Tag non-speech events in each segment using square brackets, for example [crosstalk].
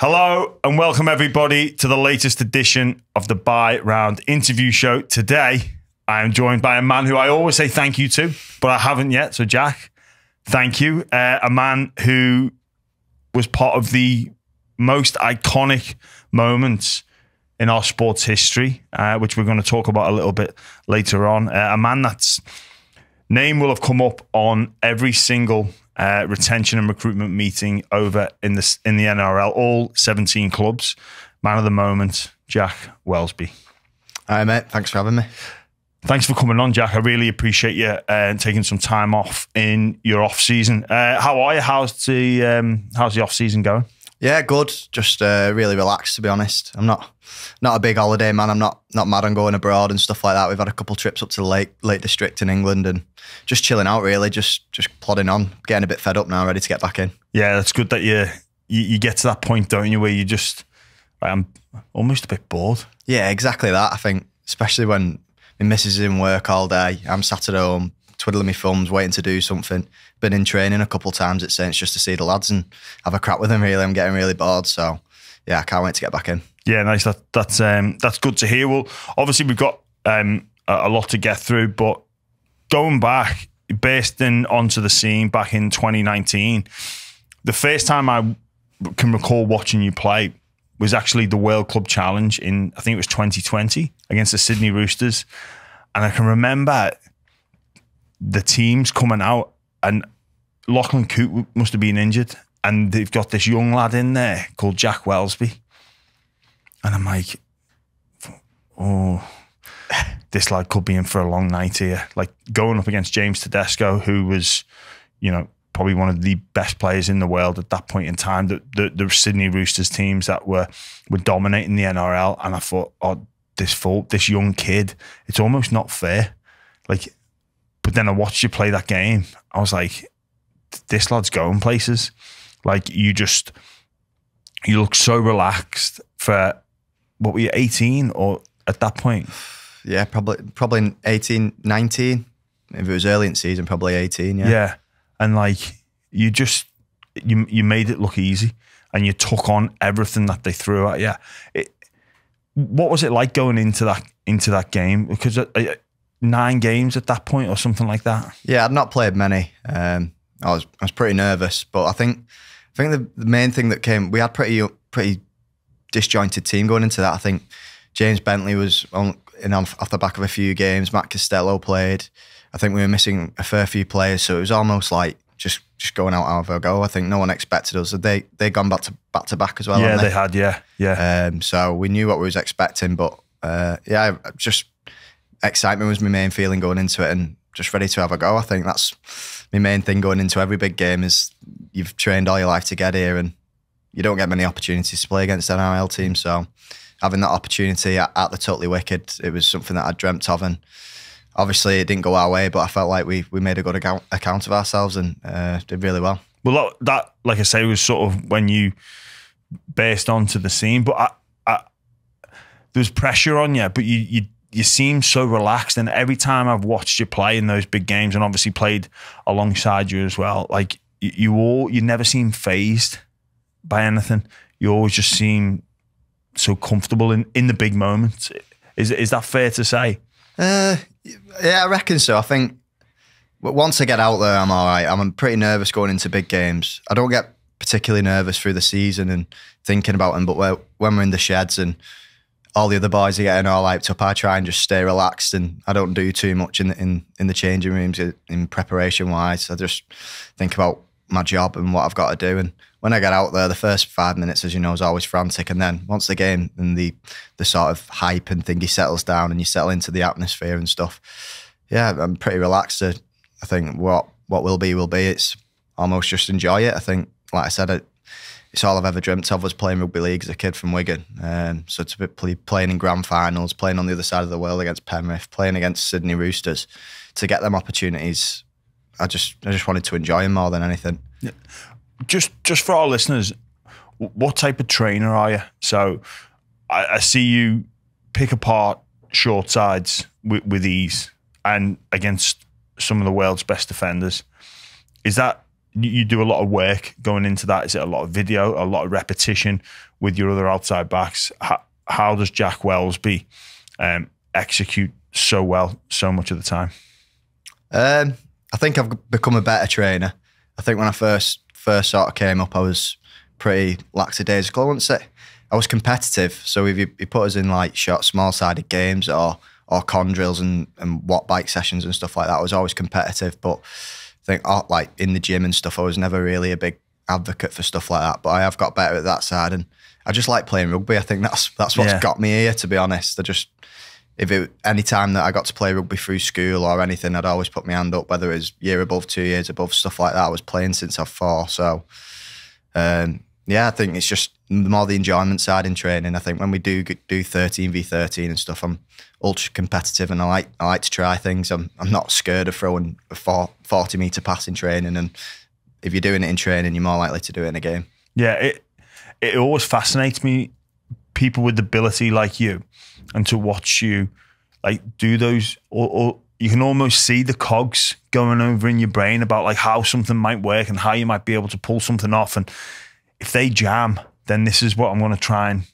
Hello and welcome everybody to the latest edition of the Bye Round interview show. Today, I am joined by a man who I always say thank you to, but I haven't yet. So, Jack, thank you. Uh, a man who was part of the most iconic moments in our sports history, uh, which we're going to talk about a little bit later on. Uh, a man that's name will have come up on every single uh, retention and recruitment meeting over in the in the NRL, all 17 clubs. Man of the moment, Jack Welsby. Hi, mate. Thanks for having me. Thanks for coming on, Jack. I really appreciate you uh, taking some time off in your off season. Uh, how are you? How's the um, how's the off season going? Yeah, good. Just uh, really relaxed, to be honest. I'm not not a big holiday man. I'm not not mad on going abroad and stuff like that. We've had a couple trips up to the Lake Lake District in England and just chilling out. Really, just just plodding on. Getting a bit fed up now, ready to get back in. Yeah, that's good that you you, you get to that point, don't you, where you just I'm almost a bit bored. Yeah, exactly that. I think, especially when my missus is in work all day, I'm sat at home twiddling my thumbs, waiting to do something. Been in training a couple times at Saints just to see the lads and have a crap with them. Really, I'm getting really bored. So, yeah, I can't wait to get back in. Yeah, nice. That, that's um, that's good to hear. Well, obviously we've got um, a, a lot to get through, but going back, bursting onto the scene back in 2019, the first time I can recall watching you play was actually the World Club Challenge in I think it was 2020 against the Sydney Roosters, and I can remember the teams coming out and Lachlan Coote must have been injured, and they've got this young lad in there called Jack Welsby, and I'm like, oh, this lad could be in for a long night here. Like going up against James Tedesco, who was, you know, probably one of the best players in the world at that point in time. The, the, the Sydney Roosters teams that were were dominating the NRL, and I thought, oh, this full, this young kid, it's almost not fair. Like but then I watched you play that game. I was like, this lad's going places. Like you just, you look so relaxed for what were you, 18 or at that point? Yeah, probably probably 18, 19. If it was early in season, probably 18, yeah. Yeah. And like you just, you, you made it look easy and you took on everything that they threw at you. It, what was it like going into that into that game? Because uh, nine games at that point or something like that? Yeah, I'd not played many. Um, I was I was pretty nervous, but I think I think the, the main thing that came we had pretty pretty disjointed team going into that. I think James Bentley was on in off the back of a few games. Matt Costello played. I think we were missing a fair few players, so it was almost like just just going out of a go. I think no one expected us. They they gone back to back to back as well. Yeah, they? they? had. Yeah, yeah. Um, so we knew what we was expecting, but uh, yeah, just excitement was my main feeling going into it and just ready to have a go. I think that's my main thing going into every big game is you've trained all your life to get here and you don't get many opportunities to play against an NRL team. So having that opportunity at, at, the Totally Wicked, it was something that I dreamt of. And obviously it didn't go our way, but I felt like we, we made a good account, account of ourselves and uh, did really well. Well, that, like I say, was sort of when you burst onto the scene, but I, I, there was pressure on you, but you, you you seem so relaxed. And every time I've watched you play in those big games, and obviously played alongside you as well, like you, you all, you never seem phased by anything. You always just seem so comfortable in, in the big moments. Is is that fair to say? Uh, yeah, I reckon so. I think once I get out there, I'm all right. I'm pretty nervous going into big games. I don't get particularly nervous through the season and thinking about them, but when we're in the sheds and all the other boys are getting all hyped up. I try and just stay relaxed and I don't do too much in the, in, in the changing rooms uh, in preparation wise. I just think about my job and what I've got to do. And when I get out there, the first five minutes, as you know, is always frantic. And then once the game and the the sort of hype and thingy settles down and you settle into the atmosphere and stuff, yeah, I'm pretty relaxed. I think what what will be will be. It's almost just enjoy it. I think, like I said, it's all I've ever dreamt of was playing rugby league as a kid from Wigan. Um, so to be playing in grand finals, playing on the other side of the world against Penrith, playing against Sydney Roosters, to get them opportunities, I just I just wanted to enjoy them more than anything. Yeah. Just just for our listeners, what type of trainer are you? So I, I see you pick apart short sides with, with ease and against some of the world's best defenders. Is that you, do a lot of work going into that. Is it a lot of video, a lot of repetition with your other outside backs? How, how does Jack Welsby um, execute so well so much of the time? Um, I think I've become a better trainer. I think when I first first sort of came up, I was pretty lackadaisical. I wouldn't say I was competitive. So if you, you put us in like short, small sided games or or con drills and, and watt bike sessions and stuff like that, I was always competitive. But think oh, like in the gym and stuff, I was never really a big advocate for stuff like that. But I have got better at that side, and I just like playing rugby. I think that's that's what's Yeah. got me here. To be honest, I just if it any time that I got to play rugby through school or anything, I'd always put my hand up, whether it was year above, two years above, stuff like that. I was playing since I was four. So, um, yeah, I think it's just more the enjoyment side in training. I think when we do do 13 v 13 and stuff, I'm ultra competitive and I like I like to try things. I'm I'm not scared of throwing a four, 40 meter pass in training. And if you're doing it in training, you're more likely to do it in a game. Yeah, it it always fascinates me people with ability like you, and to watch you like do those or, or you can almost see the cogs going over in your brain about like how something might work and how you might be able to pull something off. And if they jam, then this is what I'm going to try and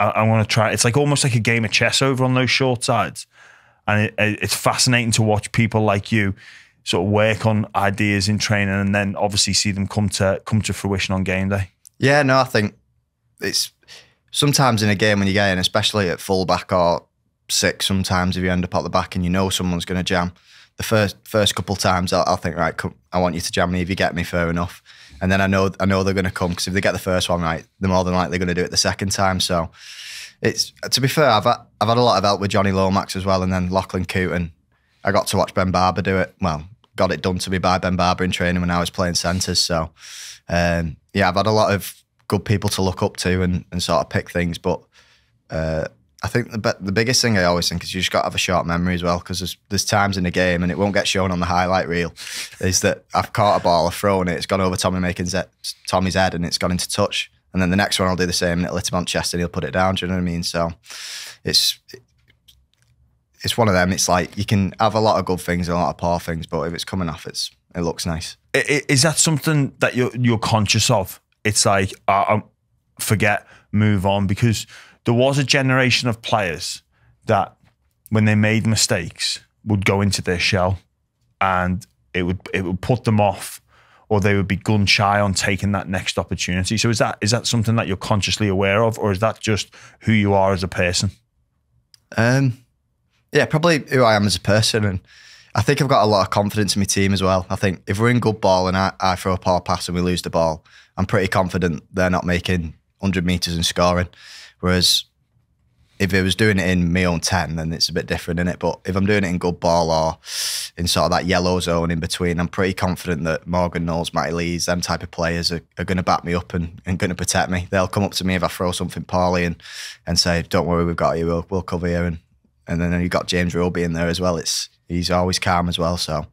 I, I want to try. It's like almost like a game of chess over on those short sides, and it, it- it's fascinating to watch people like you sort of work on ideas in training and then obviously see them come to come to fruition on game day. Yeah, no, I think it's sometimes in a game when you get in, especially at fullback or six, sometimes if you end up at the back and you know someone's going to jam, the first first couple times I'll, I'll think, right, come, I want you to jam me if you get me fair enough. And then I know I know they're going to come because if they get the first one right, they're more than likely going to do it the second time. So it's to be fair, I've had, I've had a lot of help with Jonny Lomax as well, and then Lachlan Coote, and I got to watch Ben Barba do it. Well, got it done to me by Ben Barba in training when I was playing centres. So um, yeah, I've had a lot of good people to look up to and, and sort of pick things. But uh, I think the the biggest thing I always think is you just got to have a short memory as well because there's, there's times in the game and it won't get shown on the highlight reel. is that I've caught a ball, I've thrown it, it's gone over Tommy Makin's Tommy's head and it's gone into touch. And then the next one I'll do the same and it'll hit him on chest and he'll put it down. Do you know what I mean? So it's it's one of them. It's like you can have a lot of good things and a lot of poor things, but if it's coming off, it's it looks nice. I- i- Is that something that you're you're conscious of? It's like uh, um, forget, move on, because there was a generation of players that when they made mistakes would go into their shell, and it would it would put them off, or they would be gun shy on taking that next opportunity. So is that is that something that you're consciously aware of, or is that just who you are as a person? Um, yeah, probably who I am as a person, and I think I've got a lot of confidence in my team as well. I think if we're in good ball and I, I throw a poor pass and we lose the ball, I'm pretty confident they're not making 100 meters and scoring. Whereas if it was doing it in my own 10, then it's a bit different, in it? But if I'm doing it in good ball or in sort of that yellow zone in between, I'm pretty confident that Morgan Knowles, Matty Lees, them type of players are, are going to back me up and, and going to protect me. They'll come up to me if I throw something poorly and, and say, don't worry, we've got you, we'll, we'll cover you. And, and then you've got James Roby in there as well. It's He's always calm as well. So,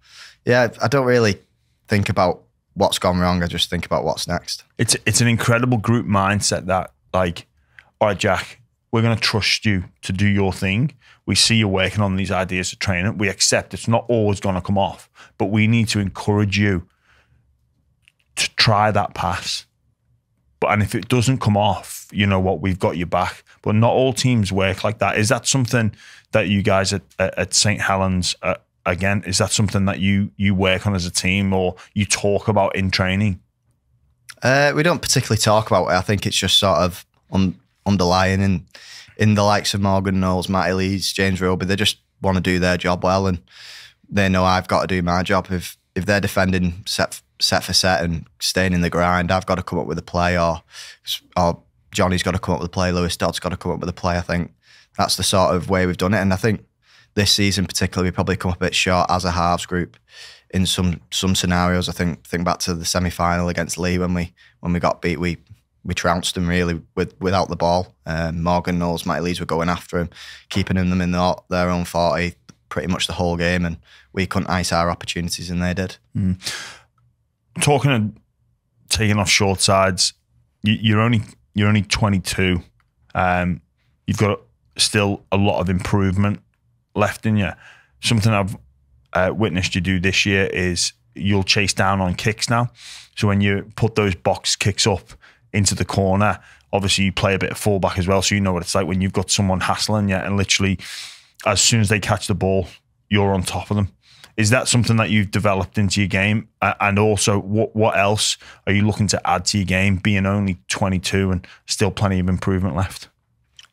yeah, I don't really think about what's gone wrong. I just think about what's next. it's it's an incredible group mindset that like all right jack we're going to trust you to do your thing. We see you working on these ideas of training we accept it's not always going to come off but we need to encourage you to try that pass. But and if it doesn't come off you know what? We've got your back. But not all teams work like that. Is that something that you guys at, at, st helens uh, again is that something that you you work on as a team or you talk about in training? Uh, we don't particularly talk about it. I think it's just sort of un- underlying in in the likes of Morgan Knowles, Matty Lees, James Roby. They just want to do their job well, and they know I've got to do my job. If if they're defending set set for set and staying in the grind, I've got to come up with a play, or or Johnny's got to come up with a play. Lewis Dodd's got to come up with a play. I think that's the sort of way we've done it, and I think this season particularly we probably come up a bit short as a halves group in some some scenarios. I think think back to the semi final against Leigh when we when we got beat, we we trounced them really with without the ball. Um, Morgan Knowles, Matty Lees were going after him, keeping them in their, their own forty pretty much the whole game, and we couldn't ice our opportunities, and they did. talking of taking off short sides, you, you're only you're only 22. Um, you've got still a lot of improvement left in you. Something I've uh, witnessed you do this year is you'll chase down on kicks now. So when you put those box kicks up into the corner, obviously you play a bit of fullback as well, so you know what it's like when you've got someone hassling you, and literally as soon as they catch the ball, you're on top of them. Is that something that you've developed into your game? And also, what what else are you looking to add to your game, being only 22 and still plenty of improvement left?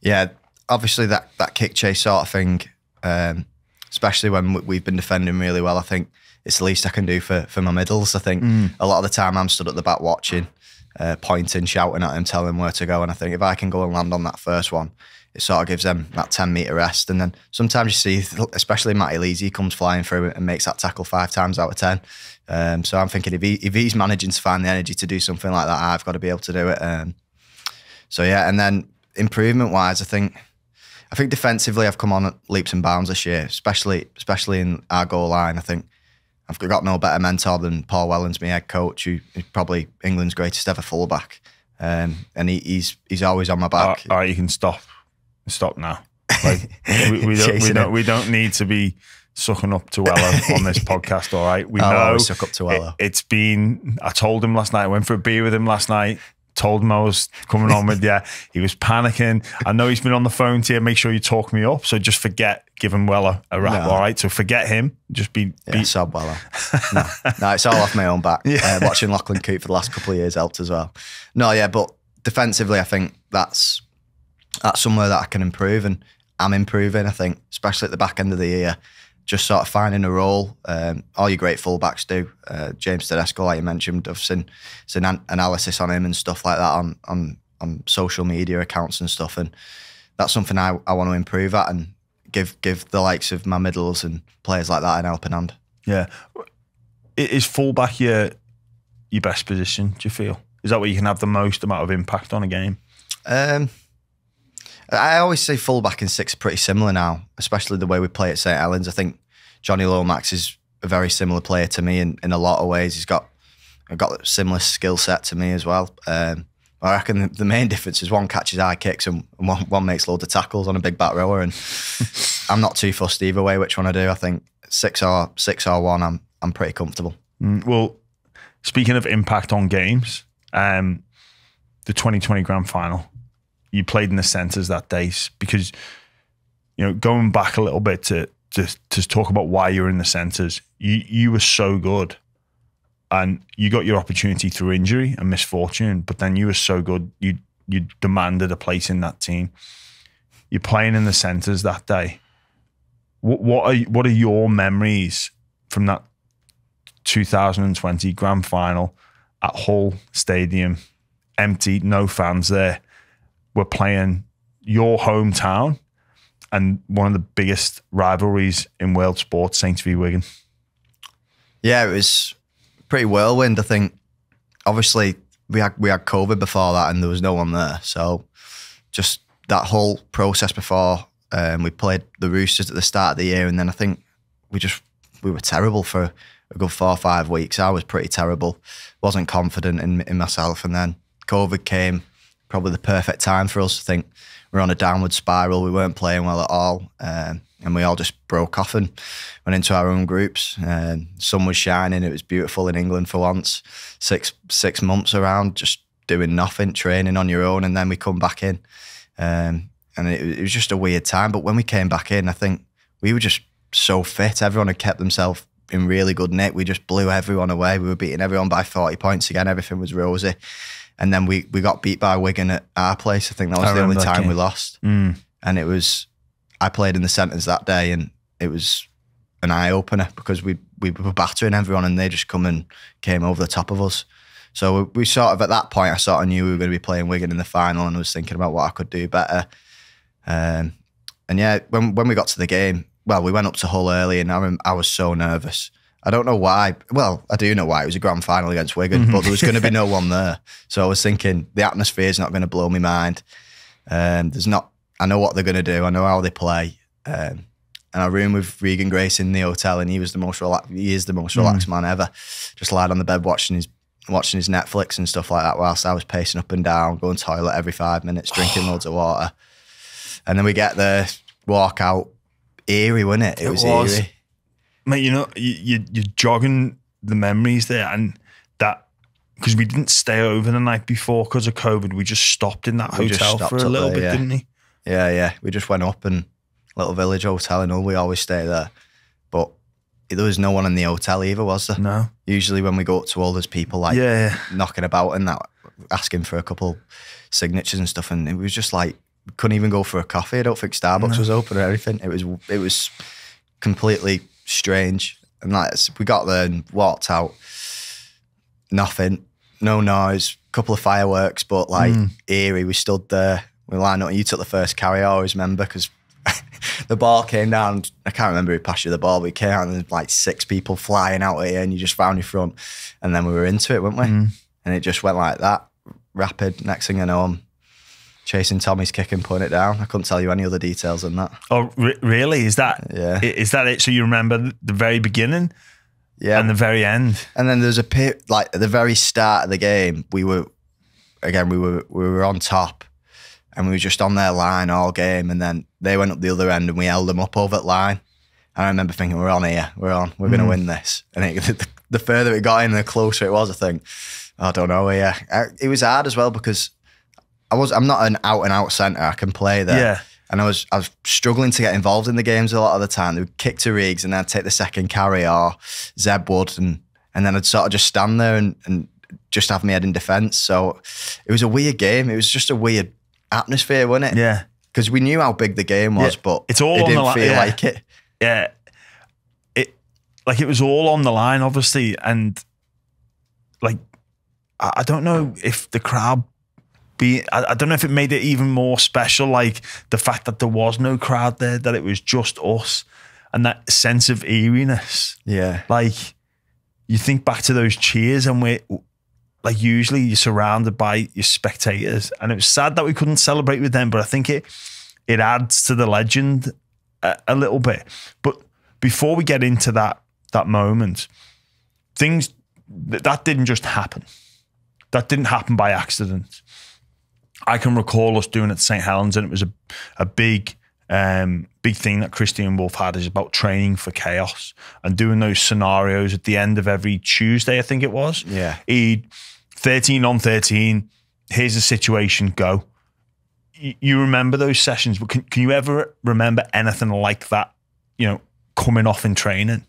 Yeah, obviously that that kick chase sort of thing, um, especially when we've been defending really well. I think it's the least I can do for for my middles. I think mm. a lot of the time I'm stood at the back watching, uh, pointing, shouting at him, telling him where to go. And I think if I can go and land on that first one, it sort of gives them that 10 metre rest. And then sometimes you see, especially Matty Lees, comes flying through and makes that tackle five times out of 10. Um, so I'm thinking if, he, if he's managing to find the energy to do something like that, I've got to be able to do it. Um, so yeah, and then improvement wise, I think I think defensively I've come on leaps and bounds this year, especially especially in our goal line. I think I've got no better mentor than Paul Wellens, my head coach, who is probably England's greatest ever fullback. Um, and he, he's he's always on my back. All right, you can stop stop now. Like, we, we, [laughs] don't, we, don't, we don't need to be sucking up to Weller on this [laughs] podcast. All right, we I'll know suck up to Weller. It, has been. I told him last night. I went for a beer with him last night. Told him I was coming on with you. [laughs] He was panicking. I know he's been on the phone to you. Make sure you talk me up. So just forget giving Weller a rap. No. All right. So forget him. Just be. Yeah, be sub Weller. [laughs] no, no, it's all off my own back. Yeah. Uh, watching Lachlan Coote for the last couple of years helped as well. No, yeah, but defensively, I think that's that's somewhere that I can improve, and I'm improving. I think, especially at the back end of the year, just sort of finding a role. Um, all your great fullbacks do. Uh, James Tedesco, like you mentioned, I've seen, seen an analysis on him and stuff like that on on on social media accounts and stuff, and that's something I, I want to improve at and give give the likes of my middles and players like that an helping hand. Yeah, is fullback your your best position? Do you feel is that where you can have the most amount of impact on a game? Um, I always say fullback and six are pretty similar now, especially the way we play at St Helens. I think Jonny Lomax is a very similar player to me in, in a lot of ways. He's got got a similar skill set to me as well. Um, I reckon the main difference is one catches high kicks and one, one makes loads of tackles on a big back rower. And [laughs] I'm not too fussed either way which one I do. I think six or six or one, I'm I'm pretty comfortable. Mm, well, speaking of impact on games, um, the 2020 grand final you played in the centres that day because you know going back a little bit to to to talk about why you're in the centres. You you were so good, and you got your opportunity through injury and misfortune. But then you were so good, you you demanded a place in that team. You're playing in the centres that day. What what are what are your memories from that 2020 grand final at Hull Stadium, empty, no fans there? Were playing your hometown and one of the biggest rivalries in world sports, Saints v Wigan. Yeah, it was pretty whirlwind. I think obviously we had we had COVID before that, and there was no one there. So just that whole process before um, we played the Roosters at the start of the year, and then I think we just we were terrible for a good four or five weeks. I was pretty terrible, wasn't confident in in myself, and then COVID came probably the perfect time for us. I think we're on a downward spiral. We weren't playing well at all. Um, and we all just broke off and went into our own groups. Um, sun was shining. It was beautiful in England for once. Six six months around, just doing nothing, training on your own, and then we come back in. Um, and it, it, was just a weird time. But when we came back in, I think we were just so fit. Everyone had kept themselves in really good nick. We just blew everyone away. We were beating everyone by 40 points again. Everything was rosy and then we we got beat by Wigan at our place. I think that was I the only time we lost, mm. and it was I played in the centres that day, and it was an eye opener because we we were battering everyone, and they just come and came over the top of us. So we, we sort of at that point, I sort of knew we were going to be playing Wigan in the final, and I was thinking about what I could do better. Um, and yeah, when when we got to the game, well, we went up to Hull early, and I, I was so nervous. I don't know why. Well, I do know why. It was a grand final against Wigan, mm-hmm. but there was going to be no [laughs] one there. So I was thinking the atmosphere is not going to blow my mind. Um, there's not. I know what they're going to do. I know how they play. Um, and I roomed with Regan Grace in the hotel, and he was the most relaxed. He is the most relaxed mm. man ever. Just lied on the bed watching his watching his Netflix and stuff like that, whilst I was pacing up and down, going to toilet every five minutes, drinking [sighs] loads of water. And then we get the walk out. Eerie, wasn't it? It, it was, was eerie mate, you know, you, you, are jogging the memories there and that because we didn't stay over the night before because of COVID. We just stopped in that We hotel for a little there, bit, yeah. didn't we? Yeah, yeah. We just went up and little village hotel and all. We always stay there, but there was no one in the hotel either, was there? No. Usually when we go up to all, there's people like yeah, yeah. knocking about and that, asking for a couple signatures and stuff, and it was just like couldn't even go for a coffee. I don't think Starbucks was open or anything. It was it was completely strange. And like we got there and walked out, nothing, no noise, A couple of fireworks, but like hmm. eerie. We stood there, we lined up. You took the first carry. I always remember because. [laughs] the ball came down. I can't remember who passed you the ball, but it came out and there's like six people flying out you, and you just found your front. And then we were into it, weren't we? Hmm. And it just went like that, rapid. Next thing I know, I'm chasing Tommy's kick and putting it down. I couldn't tell you any other details than that. Oh, re- really? Is that Yeah. Is that it? So you remember the very beginning Yeah, and the very end? And then there's a pit like at the very start of the game, we were again we were we were on top and we were just on their line all game and then they went up the other end and we held them up over that line. And I remember thinking, We're on here, we're on, we're gonna hmm. win this. And it, [laughs] the, the further it got in, the closer it was, I think. I don't know, yeah. It was hard as well because I was I'm not an out and out centre. I can play there. Yeah. And I was I was struggling to get involved in the games a lot of the time. They would kick to Riggs and then I'd take the second carry or Zeb would and and then I'd sort of just stand there and, and just have my head in defence. So it was a weird game. It was just a weird atmosphere, wasn't it? Yeah. Because we knew how big the game was, Yeah. but It's all it on the didn't feel yeah. like it. yeah, it like it was all on the line, obviously, and like I, I don't know if the crowd be I, I don't know if it made it even more special, like the fact that there was no crowd there, that it was just us, and that sense of eeriness. Yeah. Like you think back to those cheers, and we're like usually you're surrounded by your spectators, and it was sad that we couldn't celebrate with them, but I think it it adds to the legend a, a little bit. But before we get into that that moment, things that didn't just happen. That didn't happen by accident. I can recall us doing it at St Helens, and it was a a big um, big thing that Kristian Woolf had is about training for chaos and doing those scenarios at the end of every Tuesday. I think it was. Yeah. He'd thirteen on thirteen. Here's the situation. Go. You, you remember those sessions, but can, can you ever remember anything like that? You know, coming off in training.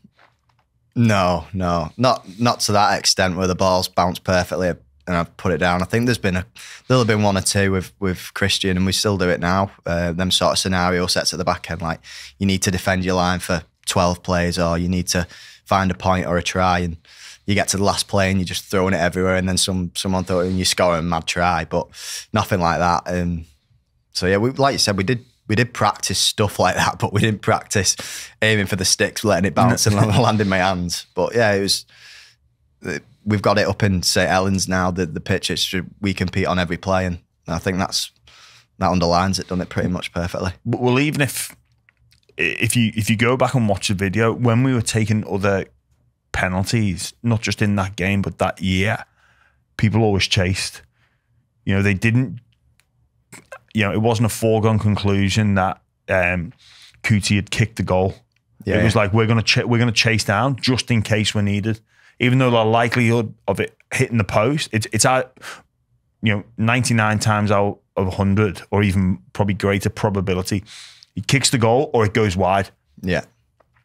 No, no, not not to that extent where the balls bounce perfectly and I've put it down. I think there's been a there'll have been one or two with with Christian, and we still do it now. Uh, them sort of scenario sets at the back end, like you need to defend your line for twelve plays, or you need to find a point or a try, and you get to the last play and you're just throwing it everywhere, and then some someone it and you score a mad try, but nothing like that. Um, so yeah, we like you said, we did we did practice stuff [laughs] like that, but we didn't practice aiming for the sticks, letting it bounce and land in my hands. But yeah, it was. We've got it up in St Helens now. The the pitch, it's we compete on every play, and I think that's that underlines it. Done it pretty much perfectly. Well, even if if you if you go back and watch the video when we were taking other penalties, not just in that game but that year, people always chased. You know, they didn't. You know, it wasn't a foregone conclusion that um, Kuti had kicked the goal. Yeah, it was yeah. like we're gonna ch- we're gonna chase down just in case we're needed, even though the likelihood of it hitting the post it's it's at you know ninety nine times out of hundred or even probably greater probability, he kicks the goal or it goes wide, Yeah,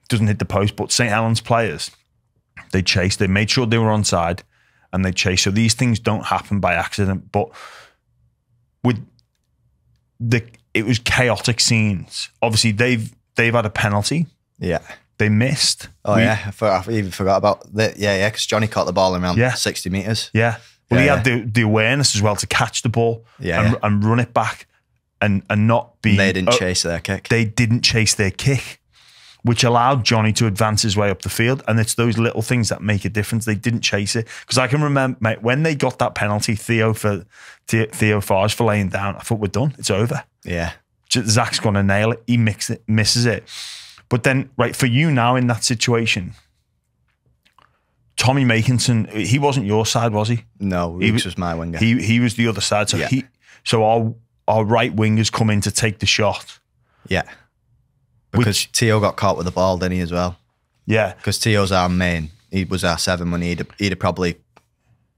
doesn't hit the post. But St Helens players, they chased, they made sure they were onside, and they chased. So these things don't happen by accident, but with the it was chaotic scenes. Obviously, they've they've had a penalty. yeah. They missed. Oh We- yeah, I, for, I even forgot about that. Yeah, yeah, because Johnny caught the ball around Yeah. sixty meters. Yeah. Well, Yeah, he had the, the awareness as well to catch the ball Yeah, and, and run it back and, and not be. They didn't oh, chase their kick. They didn't chase their kick, which allowed Johnny to advance his way up the field. And it's those little things that make a difference. They didn't chase it. Because I can remember, mate, when they got that penalty, Theo for Theo, Fages for laying down, I thought, we're done. It's over. yeah, Zak's going to nail it. He mix it, misses it. But then, right, for you now in that situation, Tommy Makinson, he wasn't your side, was he? no, He was- was my winger. He he was the other side. So Yeah. he so our our right wingers come in to take the shot. yeah, because Theo got caught with the ball, didn't he as well? Yeah. Because Theo's our main he was our seven when he'd he'd have probably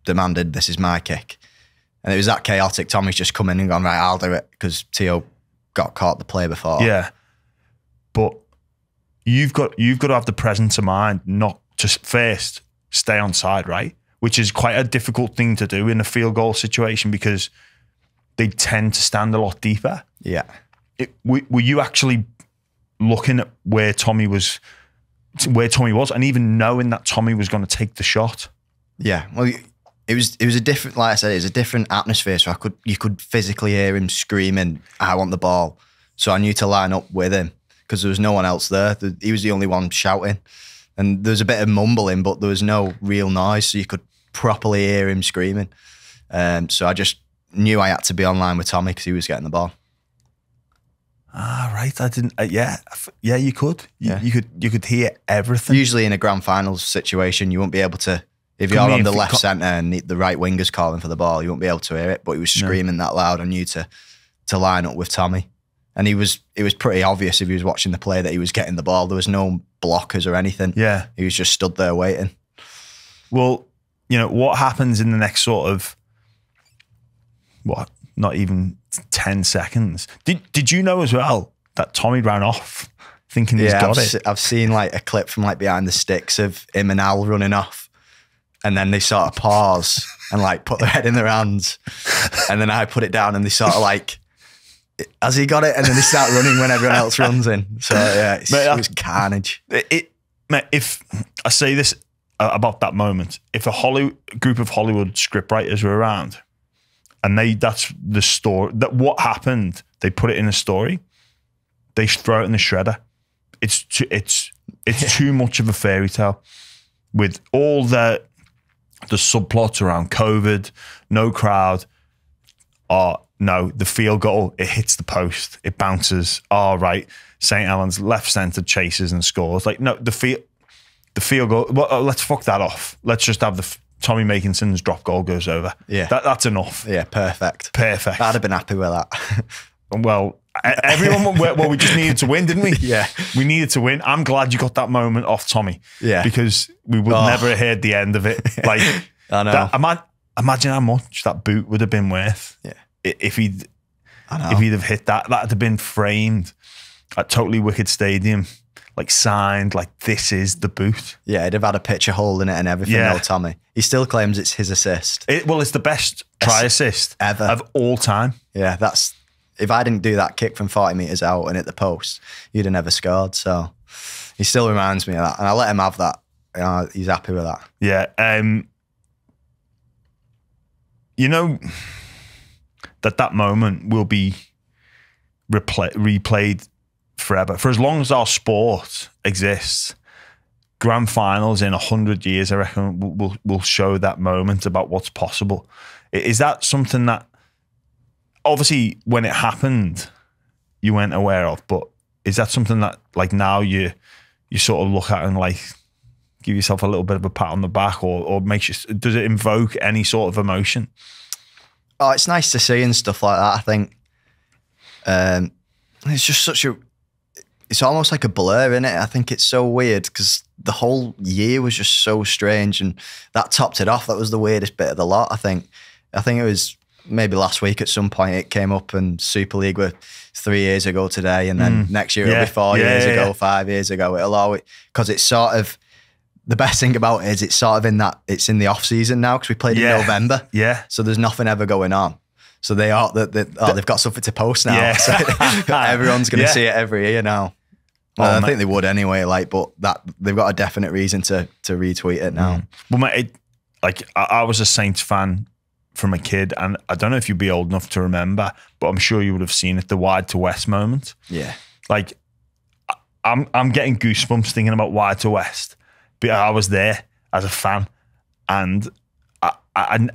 demanded this is my kick, and it was that chaotic. Tommy's just come in and gone right. I'll do it because Tio got caught the play before. Yeah. But you've got you've got to have the presence of mind not to first stay on side, right? Which is quite a difficult thing to do in a field goal situation because they tend to stand a lot deeper. yeah, It, were, were you actually looking at where Tommy was, where Tommy was, and even knowing that Tommy was going to take the shot? yeah. Well, it was it was a different. Like I said, it was a different atmosphere. So I could you could physically hear him screaming, "I want the ball." So I knew to line up with him because there was no one else there. The- He was the only one shouting, and there was a bit of mumbling, but there was no real noise, so you could properly hear him screaming. Um, so I just knew I had to be online with Tommy because he was getting the ball. Ah, right. I didn't. Uh, yeah, yeah. You could. You, Yeah. you could. You could hear everything. Usually in a grand finals situation, you won't be able to. If you're Couldn't on the left centre and the- right winger's calling for the ball, you won't be able to hear it. But he was screaming that loud. I knew to to line up with Tommy, and he was. It was pretty obvious if he was watching the play that he was getting the ball. There was no blockers or anything. yeah. He was just stood there waiting. Well, you know what happens in the next sort of what? Not even ten seconds. Did Did you know as well that Tommy ran off thinking he's yeah, got I've, it? se- I've seen like a clip from like behind the sticks of him and Al running off, and then they sort of pause and like put their head in their hands, and then I put it down and they sort of like, has he got it? And then they start running when everyone else [laughs] runs in. So yeah, it's, Mate, it was carnage. it, it mate, if I say this uh, about that moment, if a Holly group of Hollywood scriptwriters were around, and they that's the story that what happened, they put it in a story, they throw it in the shredder. It's too, it's it's too much of a fairy tale with all the the subplots around COVID, no crowd. Oh no, the field goal it hits the post, it bounces. All right, St. Helens left centre chases and scores. Like no, the field the field goal. Well, uh, let's fuck that off. Let's just have the f- Tommy Makinson's drop goal goes over. Yeah. that, that's enough. Yeah, perfect. Perfect. I'd have been happy with that. [laughs] Well, everyone. well, we just needed to win, didn't we? [laughs] Yeah. we needed to win. I'm glad you got that moment off Tommy. Yeah. because we would Oh. never have heard the end of it. [laughs] Like, I know. that, imagine how much that boot would have been worth. Yeah. If he'd I know. if he'd have hit that. That'd have been framed at Totally Wicked Stadium, like signed. Like this is the boot. yeah, he'd have had a picture holding it and everything. Yeah. Tommy. He still claims it's his assist. It, well, it's the best try assist Ever. of all time. Yeah, that's if I didn't do that kick from 40 metres out and hit the post, you'd have never scored. So he still reminds me of that. And I let him have that. You know, he's happy with that. Yeah. Um, you know that that moment will be replay, replayed forever. For as long as our sport exists, grand finals in 100 years, I reckon, will, will, will show that moment about what's possible. Is that something that, obviously, when it happened, you weren't aware of, but is that something that, like, now you you sort of look at and, like, give yourself a little bit of a pat on the back or, or makes you, does it invoke any sort of emotion? Oh, it's nice to see and stuff like that. I think um, it's just such a. It's almost like a blur in it. I think it's so weird because the whole year was just so strange, and that topped it off. That was the weirdest bit of the lot. I think. I think it was maybe last week at some point it came up, and Super League were three years ago today, and then next year Mm. Yeah. it'll be four Yeah, years yeah, ago, five years ago. It'll always because it's sort of. The best thing about it is it's sort of in that it's in the off season now because we played Yeah. in November. Yeah. So there's nothing ever going on. So they are that they, oh, they've got something to post now. Yeah. [laughs] So [laughs] everyone's going to Yeah. see it every year now. Well, Oh, I mate. think they would anyway. Like, but that they've got a definite reason to to retweet it now. Mm. Well, mate, it, like I, I was a Saints fan from a kid, and I don't know if you'd be old enough to remember, but I'm sure you would have seen it. The wide to west moment. Yeah, Like, I'm I'm getting goosebumps thinking about wide to west. But I was there as a fan, and I I,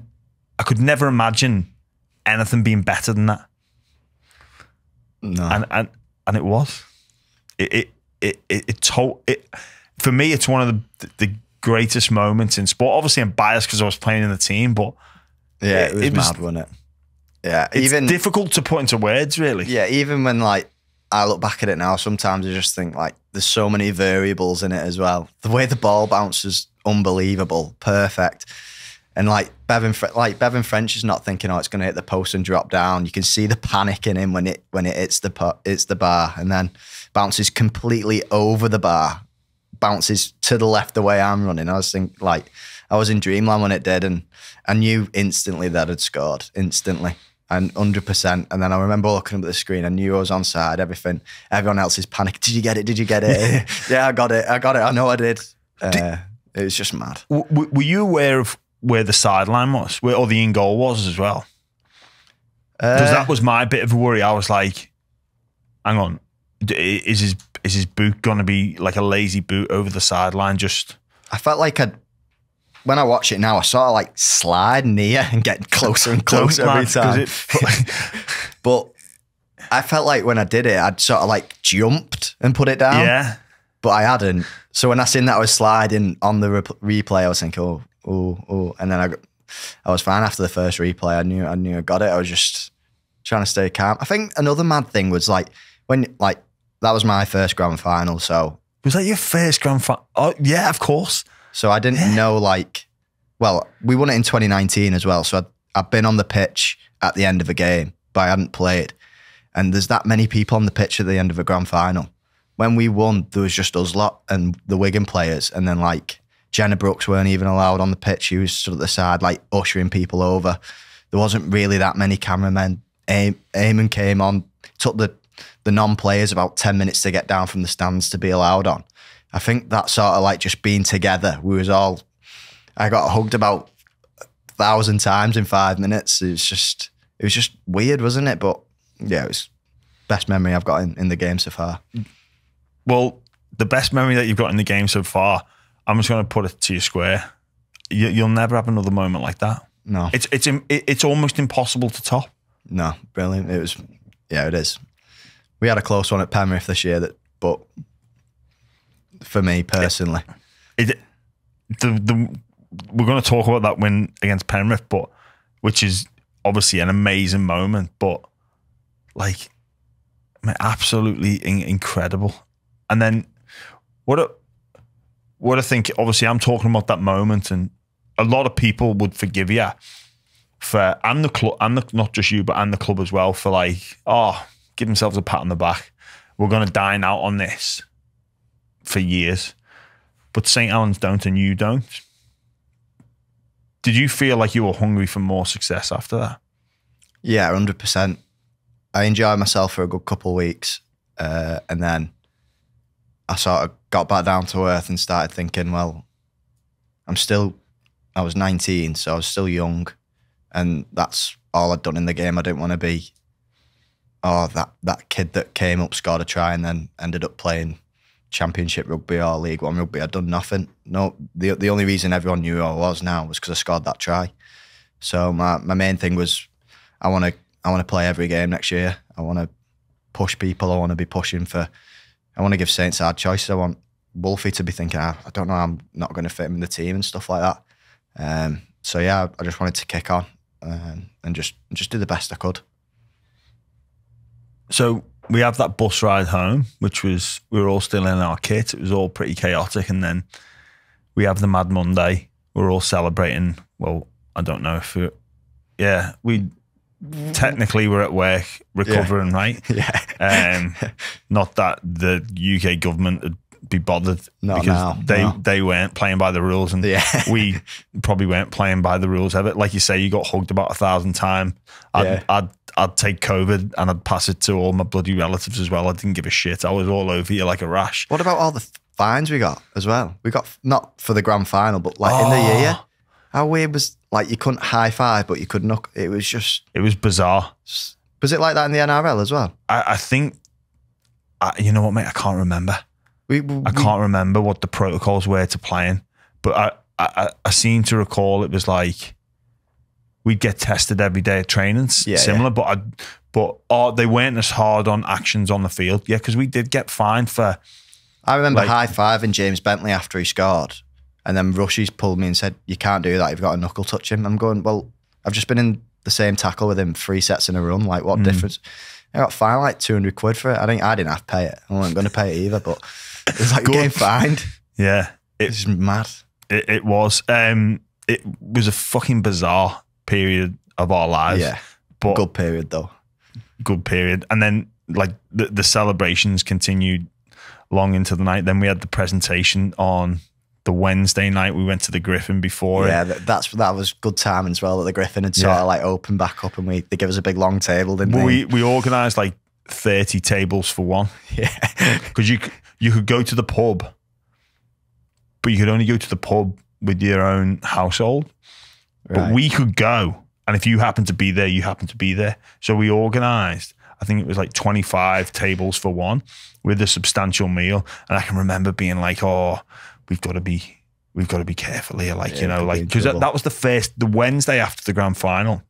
I could never imagine anything being better than that. no, and and and it was. It it it it, it told it for me. It's one of the the greatest moments in sport. Obviously, I'm biased because I was playing in the team, but yeah, it- it was it was- mad, wasn't it? Yeah, it's even difficult to put into words. Really, yeah, even when like I look back at it now, sometimes I just think like there's so many variables in it as well. The way the ball bounces, unbelievable, perfect. And like Bevan, like Bevan French is not thinking, oh, it's going to hit the post and drop down. You can see the panic in him when it when it hits the put, it's the bar, and then bounces completely over the bar, bounces to the left the way I'm running. I was thinking like I was in dreamland when it did, and I knew instantly that had scored instantly and 100%. And then I remember looking up at the screen, I knew I was on side, everything. Everyone else is panicking. Did you get it? Did you get it? yeah, [laughs] I got it. I got it. I know I did. Uh, did it was just mad. W- were you aware of where the sideline was, where or the in goal was as well? Because uh, that was my bit of a worry. I was like, hang on, is his is his boot going to be like a lazy boot over the sideline? Just I felt like I'd when I watch it now, I sort of like slide near and get closer and closer every time. [laughs] But I felt like when I did it, I'd sort of like jumped and put it down. Yeah. But I hadn't. So when I seen that I was sliding on the re replay, I was thinking, oh, oh, oh. And then I, I was fine after the first replay. I knew, I knew I got it. I was just trying to stay calm. I think another mad thing was like when, like, that was my first grand final. So was that your first grand final? Oh, yeah, of course. So I didn't know like, well, we won it in 2019 as well. So I'd, I'd been on the pitch at the end of a game, but I hadn't played. And there's that many people on the pitch at the end of a grand final. When we won, there was just us lot and the Wigan players. And then like Jenna Brooks weren't even allowed on the pitch. She was stood at the side, like ushering people over. There wasn't really that many cameramen. Eamonn came on, took the, the non-players about 10 minutes to get down from the stands to be allowed on. I think that sort of like just being together, we was all, I got hugged about a thousand times in five minutes. It was just, it was just weird, wasn't it? But yeah, it was best memory I've got in, in the game so far. Well, the best memory that you've got in the game so far, I'm just going to put it to you square. You, will never have another moment like that. No, it's it's it's almost impossible to top. No, brilliant. It was, yeah, it is. We had a close one at Penrith this year that, but for me personally. It, the, the, we're going to talk about that win against Penrith, but which is obviously an amazing moment, but like, absolutely in, incredible. And then what a, what I think, obviously, I'm talking about that moment, and a lot of people would forgive you for, and the club, and the, not just you, but and the club as well, for like, oh, give themselves a pat on the back. We're going to dine out on this for years, but St. Helens don't and you don't. Did you feel like you were hungry for more success after that? Yeah, 100%. I enjoyed myself for a good couple of weeks. Uh, and then I sort of got back down to earth and started thinking, well, I'm still, I was 19, so I was still young. And that's all I'd done in the game. I didn't want to be, oh, that, that kid that came up, scored a try, and then ended up playing Championship rugby or League One rugby. I'd done nothing. No, the the only reason everyone knew who I was now was because I scored that try. So my, my main thing was, I want to I want to play every game next year. I want to push people. I want to be pushing for. I want to give Saints hard choices. I want Wolfie to be thinking, ah, I don't know, I'm not going to fit him in the team and stuff like that. Um, so yeah, I just wanted to kick on um, and just just do the best I could. So we have that bus ride home, which was we were all still in our kit. It was all pretty chaotic, and then we have the Mad Monday. We're all celebrating. Well, I don't know if it, yeah, we technically we're at work recovering, yeah. right? [laughs] Yeah. Um, not that the UK government would be bothered Not because now, they no. they weren't playing by the rules, and Yeah. [laughs] we probably weren't playing by the rules ever. Like you say, you got hugged about a thousand times. I'd, Yeah. I'd I'd take COVID and I'd pass it to all my bloody relatives as well. I didn't give a shit. I was all over you like a rash. What about all the fines we got as well? We got not for the grand final, but like in the Oh. year. How weird was like you couldn't high five, but you could knock. It was just. It was bizarre. Was it like that in the NRL as well? I, I think, I, you know what, mate? I can't remember. We, we I can't remember what the protocols were to playing, but I, I, I seem to recall it was like we'd get tested every day at trainings, Yeah, similar, but I, but oh, they weren't as hard on actions on the field. Yeah, because we did get fined for. I remember Like- high fiving James Bentley after he scored, and then Rushies pulled me and said, "You can't do that. You've got to knuckle touch him." I'm going, "Well, I've just been in the same tackle with him three sets in a run. Like, what mm. difference?" I got fined like two hundred quid for it. I think I didn't have to pay it. I wasn't going to pay it either. But It was like getting fined. Yeah, it, It's mad. it it was. Um, it was a fucking bizarre period of our lives. Yeah. but Good period though. good period. And then like the, the celebrations continued long into the night. Then we had the presentation on the Wednesday night. We went to the Griffin before. Yeah, it. that's that was good timing as well. That the Griffin had sort Yeah. of like opened back up, and we they give us a big long table, didn't Well, they? we we organised like thirty tables for one [laughs] yeah, because you you could go to the pub, but you could only go to the pub with your own household. But we could go, and if you happened to be there, you happened to be there. So we organised. I think it was like twenty five tables for one with a substantial meal, and I can remember being like, "Oh, we've got to be." We've got to be careful here, like Yeah, you know, like because that, that was the first, the Wednesday after the grand final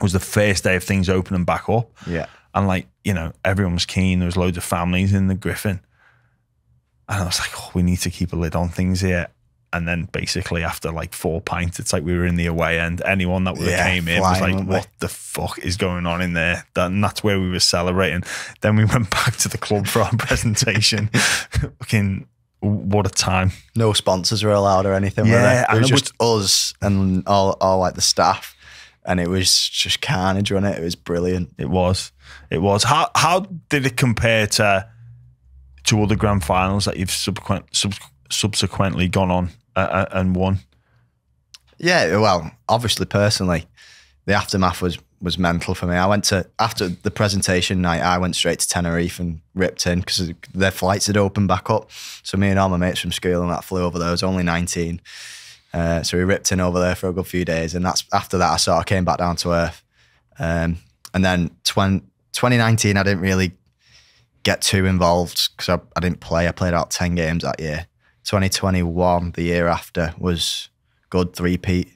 was the first day of things opening back up. yeah, And like, you know, everyone was keen. There was loads of families in the Griffin. And I was like, oh, we need to keep a lid on things here. And then basically after like four pints, it's like we were in the away end. Anyone that would have Yeah, came in was like, what the fuck is going on in there? That, and that's where we were celebrating. Then we [laughs] went back to the club for our [laughs] presentation. [laughs] Fucking what a time. no sponsors were allowed or anything. were Yeah, there? and it was it was- just us and all all like the staff, and it was just carnage on it. It was brilliant. It was. It was. How how did it compare to to other grand finals that you've subsequent, sub, subsequently gone on uh, uh, and won? Yeah, well, obviously, personally, the aftermath was was mental for me. I went to after the presentation night. I went straight to Tenerife and ripped in because their flights had opened back up. So me and all my mates from school and that flew over there. I was only nineteen, uh, so we ripped in over there for a good few days. And that's after that I sort of came back down to earth. Um, and then 20, 2019, I didn't really get too involved because I, I didn't play. I played out ten games that year. 2021, the year after, was good three-peat,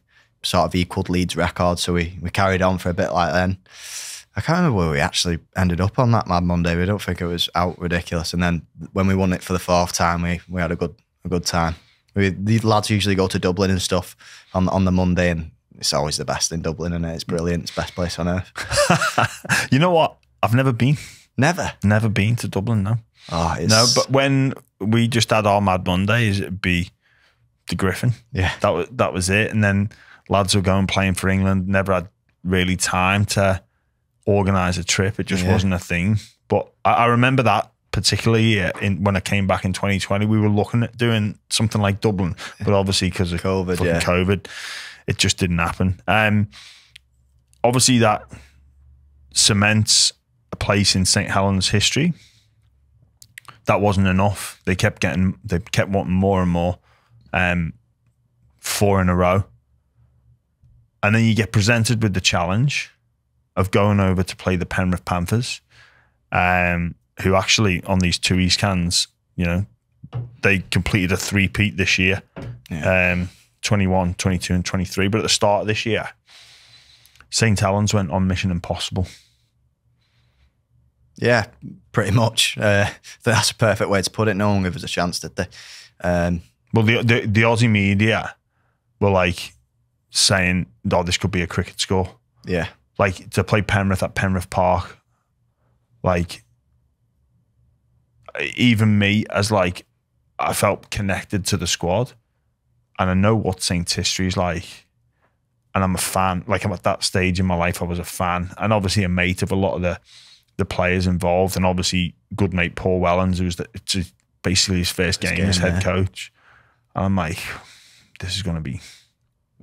sort of equaled Leeds record. So we we carried on for a bit like then. I can't remember where we actually ended up on that Mad Monday. We don't think it was out ridiculous. And then when we won it for the fourth time, we, we had a good a good time. We, the lads usually go to Dublin and stuff on on the Monday, and it's always the best in Dublin, and it's brilliant. It's the best place on earth. [laughs] you know what? I've never been. Never. Never been to Dublin, no. Oh, it's, No, but when we just had our Mad Mondays, it'd be the Griffin. yeah, That was that was it. And then lads were going playing for England. Never had really time to organise a trip. It just Yeah. wasn't a thing. But I, I remember that particularly uh, in, when I came back in 2020. We were looking at doing something like Dublin, but obviously because of COVID, yeah. COVID, it just didn't happen. Um, obviously that cements a place in St Helens history. That wasn't enough. They kept getting, they kept wanting more and more. Um, four in a row, and then you get presented with the challenge of going over to play the Penrith Panthers, um, who actually on these two East cans, you know, they completed a three-peat this year, Yeah. um, 21, 22 and 23. But at the start of this year, St. Helens went on Mission Impossible. yeah, pretty much. Uh, [laughs] that's a perfect way to put it. No one gave us a chance, did they? Um, Well, the, the the Aussie media were like saying, "Oh, this could be a cricket score." yeah, Like to play Penrith at Penrith Park, like even me as like I felt connected to the squad, and I know what Saints history is like, and I'm a fan. Like I'm at that stage in my life, I was a fan, and obviously a mate of a lot of the the players involved, and obviously good mate Paul Wellens, who's the, it's basically his first First game as head yeah. coach. And I'm like, this is going to be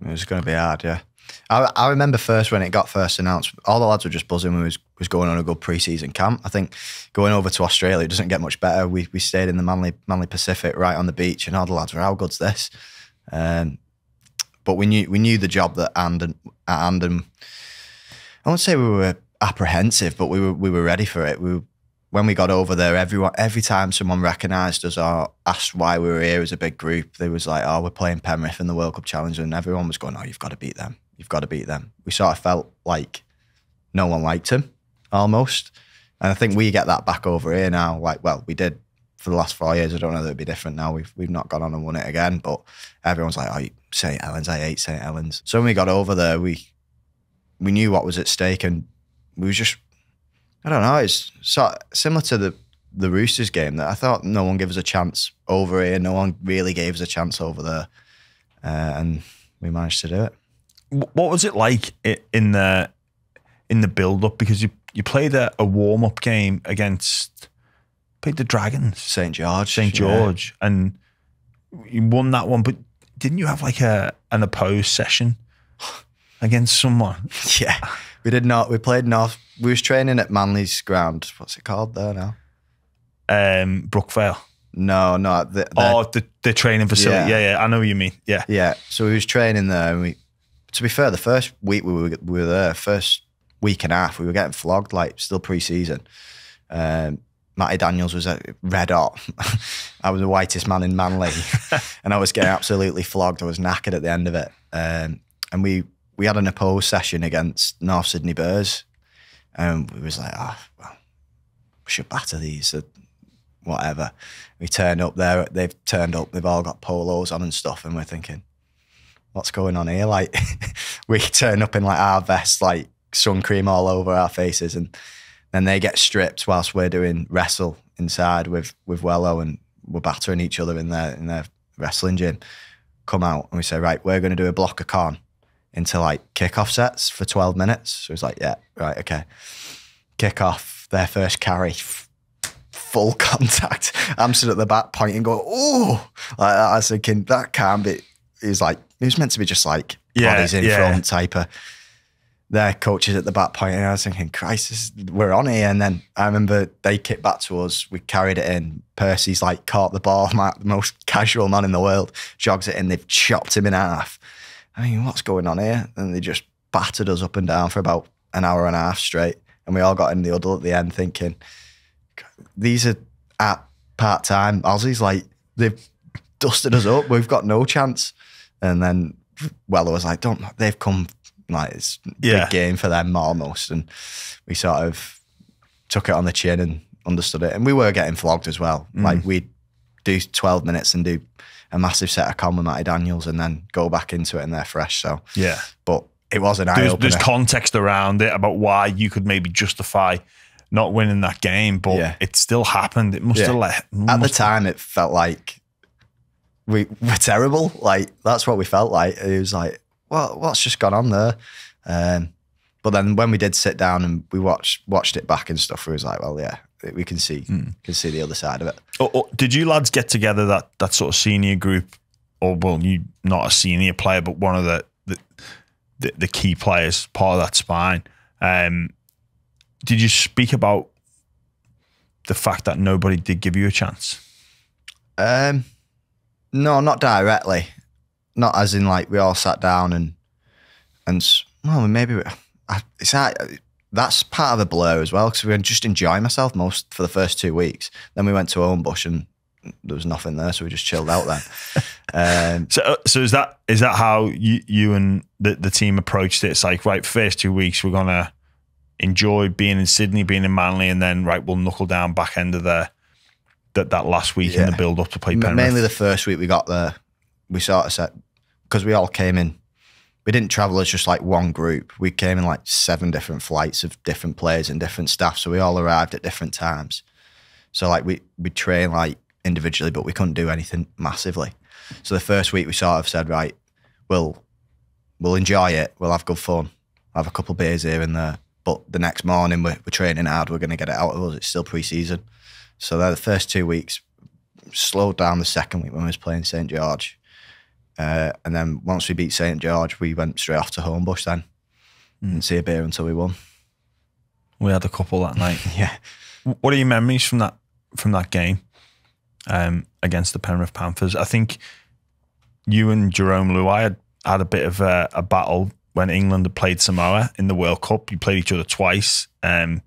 it was going to be hard. Yeah, I, I remember first when it got first announced, all the lads were just buzzing. We was was going on a good preseason camp. I think going over to Australia doesn't get much better. We we stayed in the Manly Manly Pacific right on the beach, and all the lads were, "How good's this?" Um, but we knew we knew the job that and and and um, I won't say we were apprehensive, but we were we were ready for it. We when we got over there, everyone every time someone recognised us or asked why we were here as a big group, they was like, "Oh, we're playing Penrith in the World Cup Challenge," and everyone was going, "Oh, you've got to beat them. You've got to beat them." We sort of felt like no one liked him almost, and I think we get that back over here now. Like, well, we did for the last four years. I don't know that it'd be different now. We've we've not gone on and won it again, but everyone's like, "Oh, St Helens, I hate St Helens." So when we got over there, we we knew what was at stake, and we was just I don't know. It's sort similar to the the Roosters game that I thought no one gave us a chance over here. No one really gave us a chance over there, uh, and we managed to do it. Wh- What was it like in the in the build up? Because you you played a, a warm up game against played the Dragons, St George, St yeah. George, and you won that one. But didn't you have like a an opposed session against someone? [laughs] Yeah, we did not. We played North. We was training at Manly's ground. What's it called there now? Um, Brookvale. No, no. The, the- Oh, the, the training facility. Yeah. Yeah. yeah, I know what you mean. Yeah, Yeah, so we was training there, and we. To be fair, the first week we were, we were there, first week and a half, we were getting flogged, like still pre-season. Um, Matty Daniels was uh, red hot. [laughs] I was the whitest man in Manly, [laughs] and I was getting absolutely flogged. I was knackered at the end of it. Um, and we we had an opposed session against North Sydney Bears, and we was like, oh, well, we should batter these. uh, Whatever. We turned up there. They've turned up. They've all got polos on and stuff, and we're thinking, what's going on here? Like, [laughs] we turn up in like our vests, like sun cream all over our faces, and then they get stripped whilst we're doing wrestle inside with with Wello, and we're battering each other in their in their wrestling gym. Come out and we say, right, we're going to do a block of con into like kickoff sets for twelve minutes. So it's like, yeah, right, okay. Kick off their first carry. Full [laughs] contact. I'm stood at the back pointing, go, oh, like. I was thinking that can't be. He's like, it was meant to be just like Yeah, bodies in yeah. front type of their coaches at the back point. And I was thinking, Christ, this, we're on here. And then I remember they kicked back to us. We carried it in. Percy's like caught the ball, [laughs] my, the most casual man in the world, jogs it in. They've chopped him in half. I mean, what's going on here? And they just battered us up and down for about an hour and a half straight. And we all got in the huddle at the end thinking, these are at part time Aussies. Like, they've dusted us up. We've got no chance. And then Weller was like, don't, they've come, like, it's a Yeah. big game for them almost. And we sort of took it on the chin and understood it. And we were getting flogged as well. Mm. Like, we'd do 12 minutes and do a massive set of con with Matty Daniels and then go back into it and they're fresh. So, yeah. but it was an eye There's, opener. there's context around it about why you could maybe justify not winning that game, but Yeah. it still happened. It must Yeah. have let. At the time, it felt like we were terrible. Like that's what we felt like. It was like, well, what's just gone on there? Um, but then when we did sit down and we watched watched it back and stuff, we was like, well, yeah, we can see Hmm. can see the other side of it. Oh, oh, did you lads get together that that sort of senior group, or well, you not a senior player, but one of the the, the, the key players, part of that spine? Um, did you speak about the fact that nobody did give you a chance? Um, no, not directly. Not as in like we all sat down and and well maybe we, I, it's that that's part of a blur as well because we were just enjoying myself most for the first two weeks. Then we went to Homebush and there was nothing there, so we just chilled out then. [laughs] um, So, uh, so is that is that how you you and the, the team approached it? It's like right, first two weeks we're gonna enjoy being in Sydney, being in Manly, and then right, we'll knuckle down back end of the that that last week in the build up to play Penrith. Mainly the first week we got there, we sort of said because we all came in. We didn't travel as just like one group. We came in like seven different flights of different players and different staff. So we all arrived at different times. So like we we train like individually, but we couldn't do anything massively. So the first week we sort of said, right, we'll we'll enjoy it. We'll have good fun. Have a couple of beers here and there. But the next morning we're, we're training hard. We're going to get it out of us. It's still pre-season. So the first two weeks slowed down the second week when we was playing St George. Uh, and then once we beat St George, we went straight off to Homebush then. Didn't see a beer until we won. we had a couple that night. [laughs] Yeah. What are your memories from that from that game um, against the Penrith Panthers? I think you and Jarome Luai had, had a bit of a, a battle when England had played Samoa in the World Cup. You played each other twice. Um,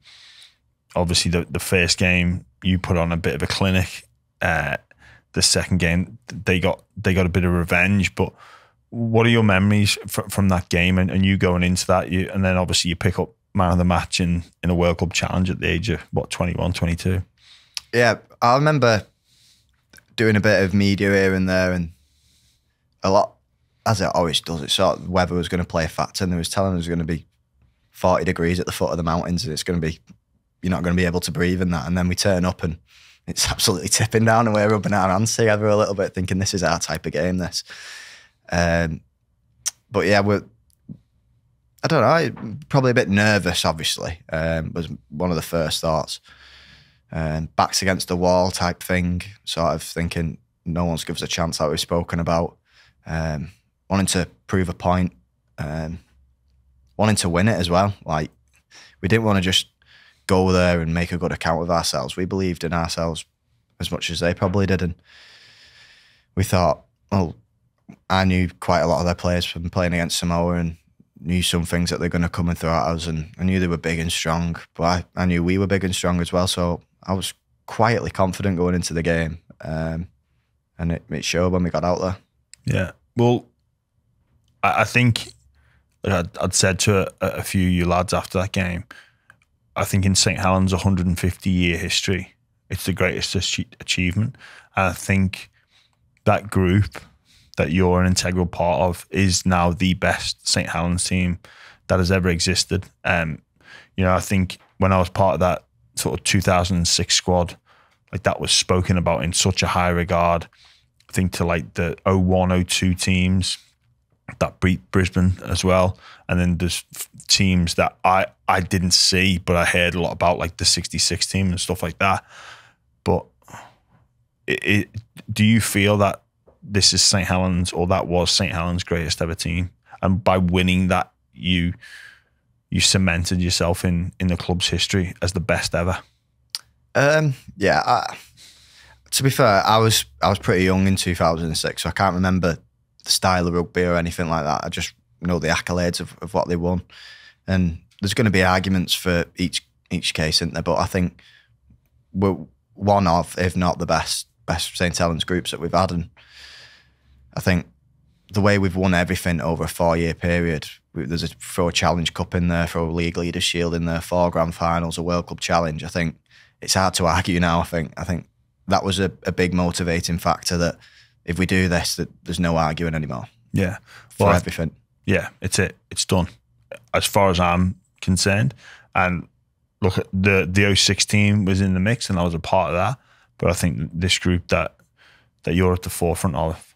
obviously, the the first game you put on a bit of a clinic. Uh, the second game they got they got a bit of revenge. But what are your memories from, from that game and, and you going into that? You and then obviously you pick up man of the match in in a World Cup challenge at the age of what 21, 22? Yeah. I remember doing a bit of media here and there and a lot, as it always does, it sort of weather was going to play a factor and they was telling us it was going to be 40 degrees at the foot of the mountains and it's going to be you're not going to be able to breathe in that. And then we turn up and it's [laughs] absolutely tipping down and we're rubbing our hands together a little bit, thinking this is our type of game. This, um, but yeah, we're. I don't know. Probably a bit nervous. Obviously, um, was one of the first thoughts. Um, backs against the wall type thing. Sort of thinking no one's gives us a chance that we've spoken about. Um, wanting to prove a point, um, wanting to win it as well. Like we didn't want to just go there and make a good account of ourselves. We believed in ourselves as much as they probably did, and we thought, well, I knew quite a lot of their players from playing against Samoa and knew some things that they're going to come and throw at us, and I knew they were big and strong, but I, I knew we were big and strong as well. So I was quietly confident going into the game, um, and it, it showed when we got out there. Yeah. Well, I, I think I'd, I'd, said to a, a few of you lads after that game, I think in St. Helens 150 year history, it's the greatest achievement. And I think that group that you're an integral part of is now the best St. Helens team that has ever existed. Um, you know, I think when I was part of that sort of 2006 squad, like that was spoken about in such a high regard. I think to like the 01, 02 teams that beat Brisbane as well. And then there's teams that I, I didn't see, but I heard a lot about, like the 66 team and stuff like that. But it, it, do you feel that this is St. Helens or that was St. Helens' greatest ever team? And by winning that, you you cemented yourself in in the club's history as the best ever. Um, yeah. I, to be fair, I was I was pretty young in 2006, so I can't remember the style of rugby or anything like that. I just know the accolades of, of what they won, and there's going to be arguments for each each case, isn't there? But I think we're one of, if not the best, best St Helens groups that we've had, and I think the way we've won everything over a four year period. There's a throw a Challenge Cup in there, throw a League Leaders Shield in there, four Grand Finals, a World Cup Challenge. I think it's hard to argue now. I think I think that was a, a big motivating factor that if we do this, that there's no arguing anymore. Yeah, well, for everything. Yeah, it's it. It's done. As far as I'm concerned, and look, the the 06 team was in the mix, and I was a part of that. But I think this group that that you're at the forefront of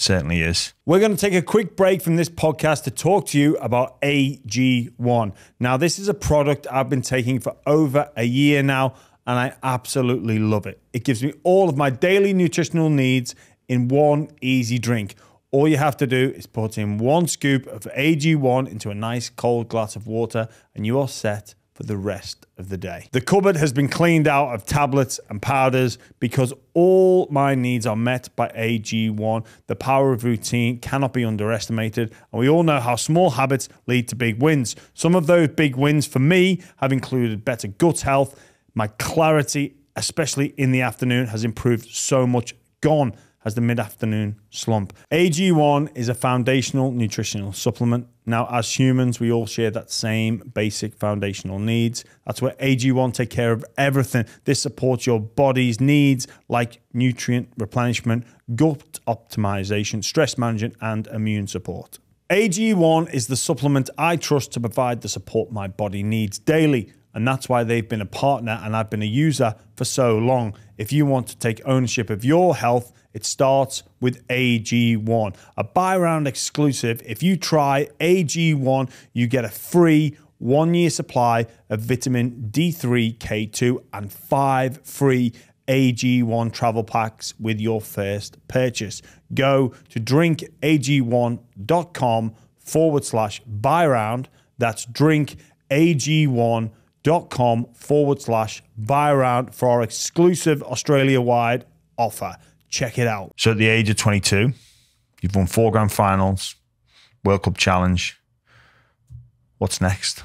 certainly is. We're going to take a quick break from this podcast to talk to you about AG1. Now, this is a product I've been taking for over a year now, and I absolutely love it. It gives me all of my daily nutritional needs in one easy drink. All you have to do is put in one scoop of AG1 into a nice cold glass of water, and you are set for the rest of the day. The cupboard has been cleaned out of tablets and powders because all my needs are met by AG1. The power of routine cannot be underestimated, and we all know how small habits lead to big wins. Some of those big wins for me have included better gut health, my clarity, especially in the afternoon, has improved so much. Gone has the mid afternoon slump. AG1 is a foundational nutritional supplement. Now, as humans, we all share that same basic foundational needs. That's where AG1 take care of everything. This supports your body's needs like nutrient replenishment, gut optimization, stress management, and immune support. AG1 is the supplement I trust to provide the support my body needs daily. And that's why they've been a partner and I've been a user for so long. If you want to take ownership of your health, it starts with AG1, a Bye Round exclusive. If you try AG1, you get a free one year supply of vitamin D3, K2, and five free AG1 travel packs with your first purchase. Go to drinkag1.com forward slash Bye Round. That's drinkag1.com forward slash Bye Round for our exclusive Australia wide offer. Check it out. So at the age of 22, you've won four grand finals, World Cup Challenge. What's next?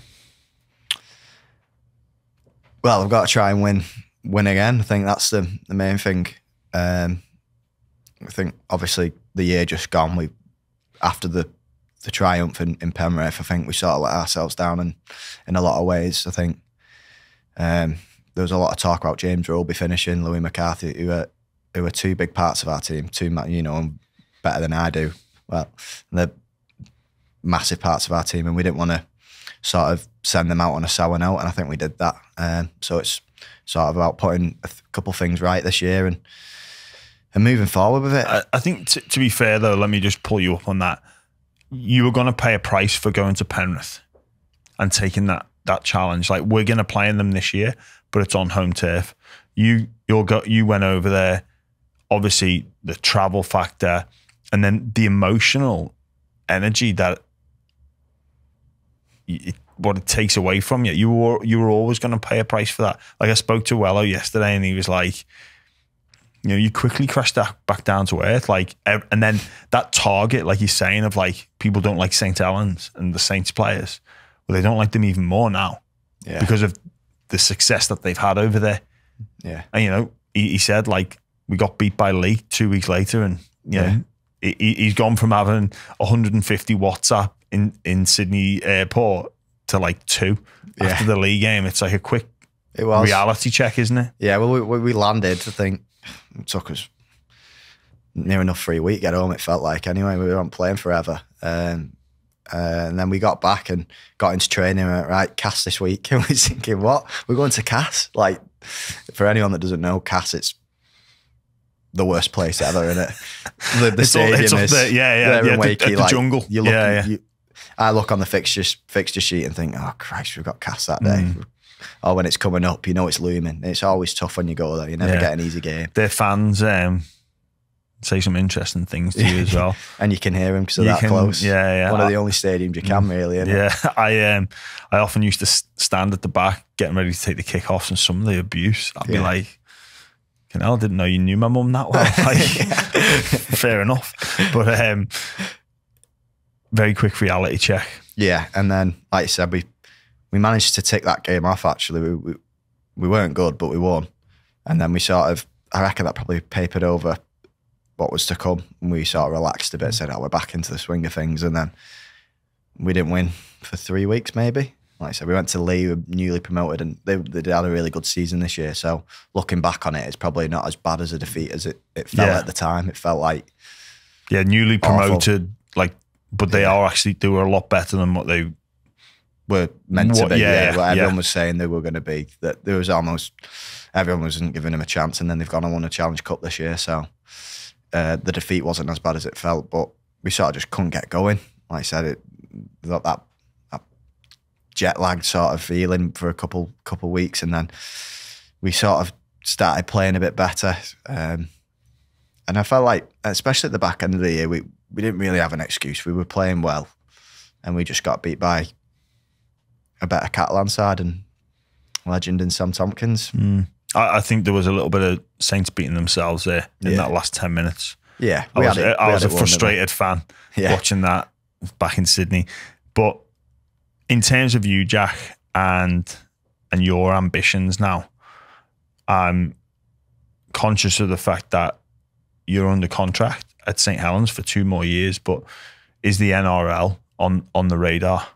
Well, I've got to try and win win again. I think that's the, the main thing. Um, I think obviously the year just gone. We after the the triumph in, in Penrith, I think we sort of let ourselves down in in a lot of ways. I think um, there was a lot of talk about James Roby finishing, Louie McCarthy, who are who are two big parts of our team, two you know better than I do. Well, they're massive parts of our team, and we didn't want to sort of send them out on a sour note, and I think we did that. Um, so it's sort of about putting a couple things right this year and and moving forward with it. I, I think to be fair though, let me just pull you up on that. You were going to pay a price for going to Penrith and taking that that challenge. Like we're going to play in them this year, but it's on home turf. You you you went over there. Obviously, the travel factor, and then the emotional energy that it, what it takes away from you. You were you were always going to pay a price for that. Like I spoke to Wello yesterday, and he was like, you know, you quickly crash that back down to earth. Like, and then that target, like you're saying, of like people don't like St. Helens and the Saints players. Well, they don't like them even more now yeah, because of the success that they've had over there. yeah, And you know, he, he said like we got beat by Leigh two weeks later, and you know, he, he- he's gone from having 150 WhatsApp in in Sydney airport to like two Yeah. after the Leigh game. It's like a quick reality check, isn't it? Yeah, well, we, we landed. I think it took us near enough for a week to get home. It felt like anyway. We weren't playing forever, um, uh, and then we got back and got into training. Went, right, Cas this week, [laughs] and we're thinking, what? We're going to Cas? Like, for anyone that doesn't know, Cas, it's the worst place ever, isn't it? The, the all- stadium it's is there, yeah, yeah, yeah, in the- Wakey, the like, jungle. You look, Yeah, yeah. You, I look on the fixture fixture sheet and think, oh Christ, we've got Cas that day. Mm. Or when it's coming up, you know it's looming. It's always tough when you go there. You never Yeah. get an easy game. Their fans um, say some interesting things to you as well. [laughs] and you can hear them because they're You that can- close. yeah, yeah. One of the only stadiums you can really. Isn't It? Yeah, [laughs] I um, I often used to stand at the back getting ready to take the kickoffs, and some of the abuse, I'd be like, "You I didn't know you knew my mum that well." [laughs] Like, [laughs] fair enough, but um, very quick reality check. Yeah, and then like I said, we we managed to take that game off. Actually, we we, we weren't good, but we won. And then we sort of, I reckon that probably papered over what was to come. And we sort of relaxed a bit, said, "Oh, we're back into the swing of things." And then we didn't win for three weeks, maybe. Like I said, we went to Leigh, we were newly promoted, and they they had a really good season this year. So looking back on it, it's probably not as bad as a defeat as it it felt Yeah. at the time. It felt like Yeah, newly Awful. promoted, like, but they Yeah. are actually they were a lot better than what they. were meant to be. yeah, Yeah, yeah, everyone was saying they were going to be. That there was almost everyone wasn't giving them a chance, and then they've gone and won a Challenge Cup this year. So uh, the defeat wasn't as bad as it felt, but we sort of just couldn't get going. Like I said, it that, that jet lagged sort of feeling for a couple couple weeks, and then we sort of started playing a bit better. Um, and I felt like, especially at the back end of the year, we, we didn't really have an excuse. We were playing well, and we just got beat by a better Catalan side and legend in Sam Tomkins. I, I think there was a little bit of Saints beating themselves there in Yeah. that last ten minutes. Yeah, I was, it- I we was had a it won, didn't we? frustrated fan Yeah. watching that back in Sydney. But in terms of you, Jack, and and your ambitions now, I'm conscious of the fact that you're under contract at St Helens for two more years. But is the NRL on on the radar?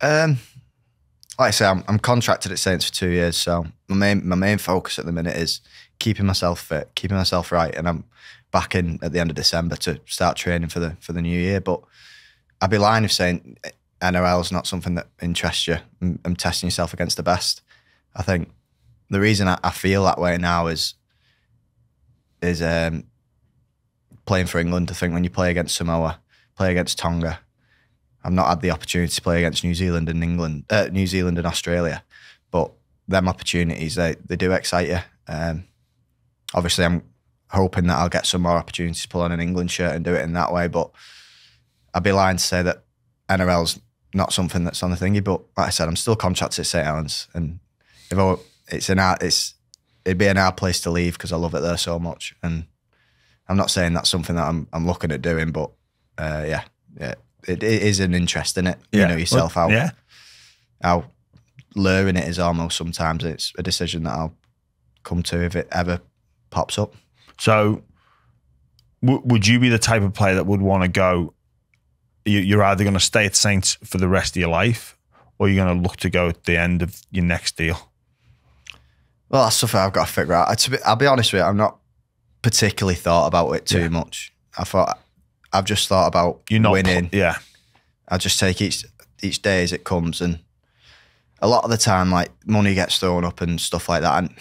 Um, like I say, I'm, I'm contracted at Saints for two years, so my main my main focus at the minute is keeping myself fit, keeping myself right, and I'm back in at the end of December to start training for the for the new year. But I'd be lying if saying NRL is not something that interests you. I'm, testing yourself against the best. I think the reason I, I feel that way now is is um, playing for England. I think when you play against Samoa, play against Tonga, I've not had the opportunity to play against New Zealand and England, uh, New Zealand and Australia, but them opportunities they they do excite you. Um, obviously, I'm hoping that I'll get some more opportunities to pull on an England shirt and do it in that way. But I'd be lying to say that NRL's not something that's on the thingy. But like I said, I'm still contracted at St Helens, and if I, it's an art, it's it'd be an hard place to leave because I love it there so much. And I'm not saying that's something that I'm I'm looking at doing, but uh, yeah, yeah, it, it is an interest in it. You know yourself Well, how Yeah. how luring it is almost sometimes. It's a decision that I'll come to if it ever pops up. So, would you be the type of player that would want to go? You, you're either going to stay at Saints for the rest of your life, or you're going to look to go at the end of your next deal. Well, that's something I've got to figure out. I- to be- I'll be honest with you, I'm not particularly thought about it too Yeah. much. I thought I've just thought about You're not winning. Yeah, I just take each each day as it comes, and a lot of the time, like money gets thrown up and stuff like that. And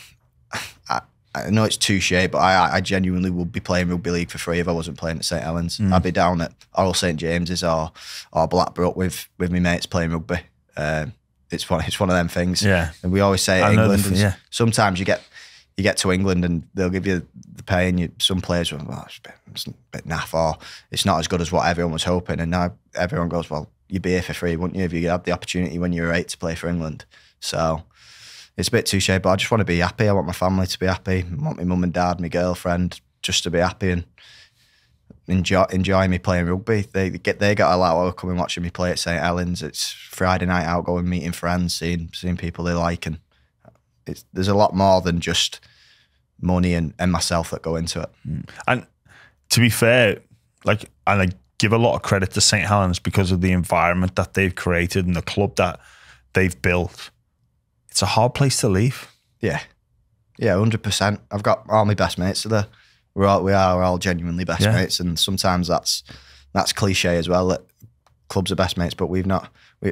I, know it's touche, but I, I genuinely would be playing rugby league for free if I wasn't playing at St Helens. I'd be down at Oral St James's or or Blackbrook with with my mates playing rugby. Um, it's one it's one of them things. Yeah. and we always say I at know the England. yeah. Sometimes you get you get to England and they'll give you the pay, and you, some players will, well, it's a, bit, it's a bit naff or it's not as good as what everyone was hoping. And now everyone goes, well, you'd be here for free, wouldn't you, if you had the opportunity when you were eight to play for England? So it's a bit touche, but I just want to be happy. I want my family to be happy. I want my mum and dad, my girlfriend, just to be happy and enjoy enjoy me playing rugby. They get they got a lot of coming watching me play at St Helens. It's Friday night out, going meeting friends, seeing seeing people they like, and it's there's a lot more than just money and, and myself that go into it. Mm. And to be fair, like, and I give a lot of credit to St. Helens because of the environment that they've created and the club that they've built. It's a hard place to leave. Yeah, yeah, hundred percent. I've got all my best mates there. We're all we are all genuinely best Yeah. mates, and sometimes that's that's cliche as well. That clubs are best mates, but we've not we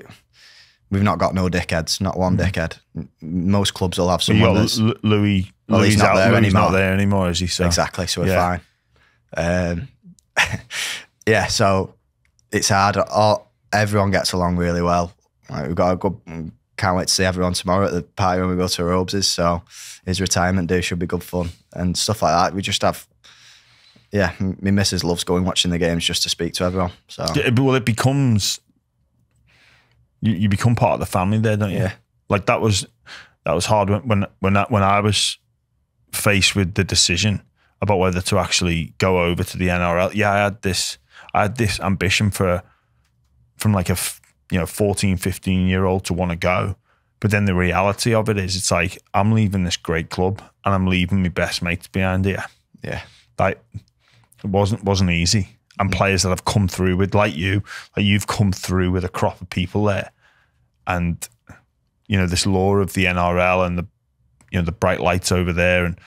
we've not got no dickheads, not one dickhead. Most clubs will have someone that's L- Louie. Well, he's not out, there Louie not anymore. there anymore, is he? So Exactly. So we're Yeah. fine. Um, [laughs] yeah. So it's hard. All, everyone gets along really well. Like, we've got a good. Can't wait to see everyone tomorrow at the party when we go to Robes's. So his retirement day should be good fun and stuff like that. We just have. Yeah, m- my missus loves going watching the games just to speak to everyone. So Yeah, well, it becomes you, you become part of the family there, don't you? Yeah. Like that was that was hard when when when, that, when I was faced with the decision about whether to actually go over to the NRL. Yeah, I had this I had this ambition for from like a you know 14, 15 year old to want to go. But then the reality of it is, it's like I'm leaving this great club and I'm leaving my best mates behind here yeah, like it wasn't wasn't easy. And players that have come through with like you, like you've come through with a crop of people there, and you know this law of the NRL and the you know the bright lights over there and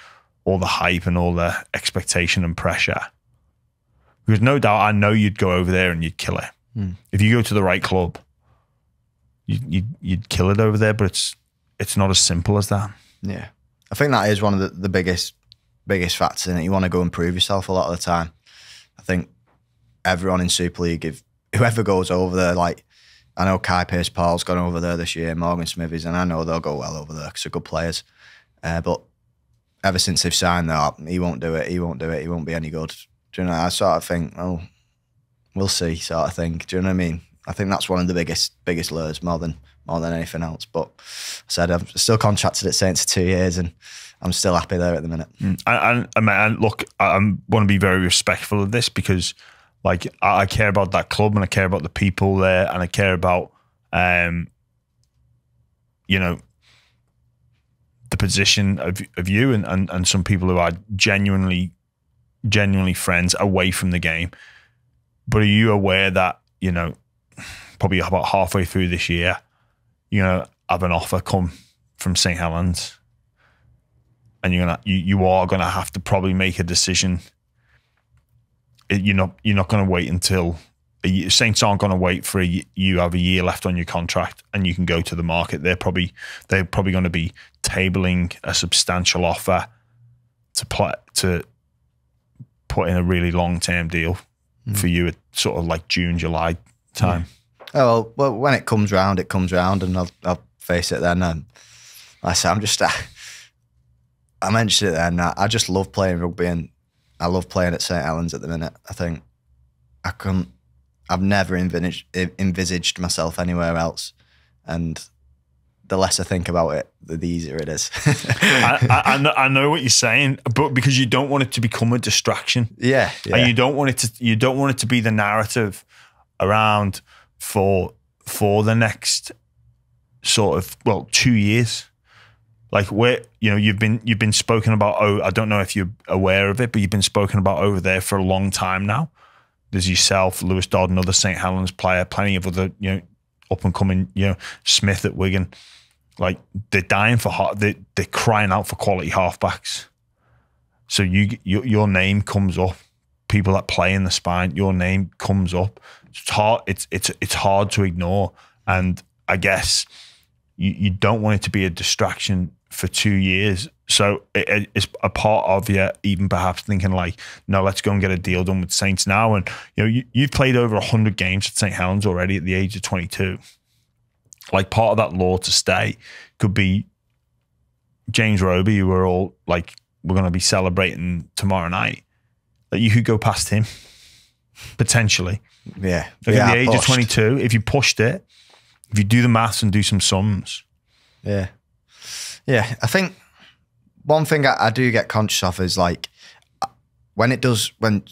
all the hype and all the expectation and pressure. Because no doubt, I know you'd go over there and you'd kill it. Hmm. If you go to the right club, you you you'd kill it over there. But it's it's not as simple as that. yeah. I think that is one of the, the biggest biggest factors in it. You want to go and prove yourself a lot of the time. I think everyone in Super League, if whoever goes over there, like I know Kai Pearce-Paul's gone over there this year, Morgan Smithies, and I know they'll go well over there because they're good players. Uh, but ever since they've signed that, he won't do it. He won't do it. He won't be any good. Do you know? I sort of think, oh, we'll see, sort of thing. Do you know what I mean? I think that's one of the biggest biggest lures more than more than anything else. But I said I'm still contracted at Saints for two years, and I'm still happy there at the minute. And, and, and look, I want to be very respectful of this because, like, I, I care about that club and I care about the people there and I care about, um, you know, the position of of you and, and and some people who are genuinely, genuinely friends away from the game. But are you aware that you know, probably about halfway through this year, you're gonna have an offer come from St Helens and you're gonna you, you are gonna have to probably make a decision. It- You're not you're not gonna wait until a year, Saints aren't gonna wait for a, you have a year left on your contract and you can go to the market. They're probably they're probably going to be tabling a substantial offer to play to put in a really long term deal hmm. for you at sort of like June July time. Oh well, well, when it comes round, it comes round, and I'll, I'll face it then. Um, like I say, I'm just, [laughs] I mentioned it then. I, I just love playing rugby, and I love playing at St Helens at the minute. I think I couldn't, I've never envisaged, envisaged myself anywhere else, and the less I think about it, the, the easier it is. I, [laughs] I, I, know, I know what you're saying, but because you don't want it to become a distraction. yeah, yeah. and you don't want it to you don't want it to be the narrative around for for the next sort of well two years. Like where you know you've been you've been spoken about oh i don't know if you're aware of it but you've been spoken about over there for a long time now. There's yourself lewis dodd another st helens player plenty of other you know up and coming you know smith at wigan. Like they're dying for half they, they're crying out for quality halfbacks. So you your, your name comes up. People that play in the spine, your name comes up. It's hard. It's it's it's hard to ignore. And I guess you, you don't want it to be a distraction for two years. So it, it's a part of you, even perhaps thinking like, no, let's go and get a deal done with Saints now. And you know, you, you've played over hundred games at St Helens already at the age of twenty two. Like part of that law to stay could be James Roby, who we're all like, we're going to be celebrating tomorrow night. That you could go past him [laughs] potentially. Yeah. Like yeah, at the age of 22, if you pushed it, if you do the maths and do some sums, Yeah. Yeah. I think one thing I, I do get conscious of is like when it does, when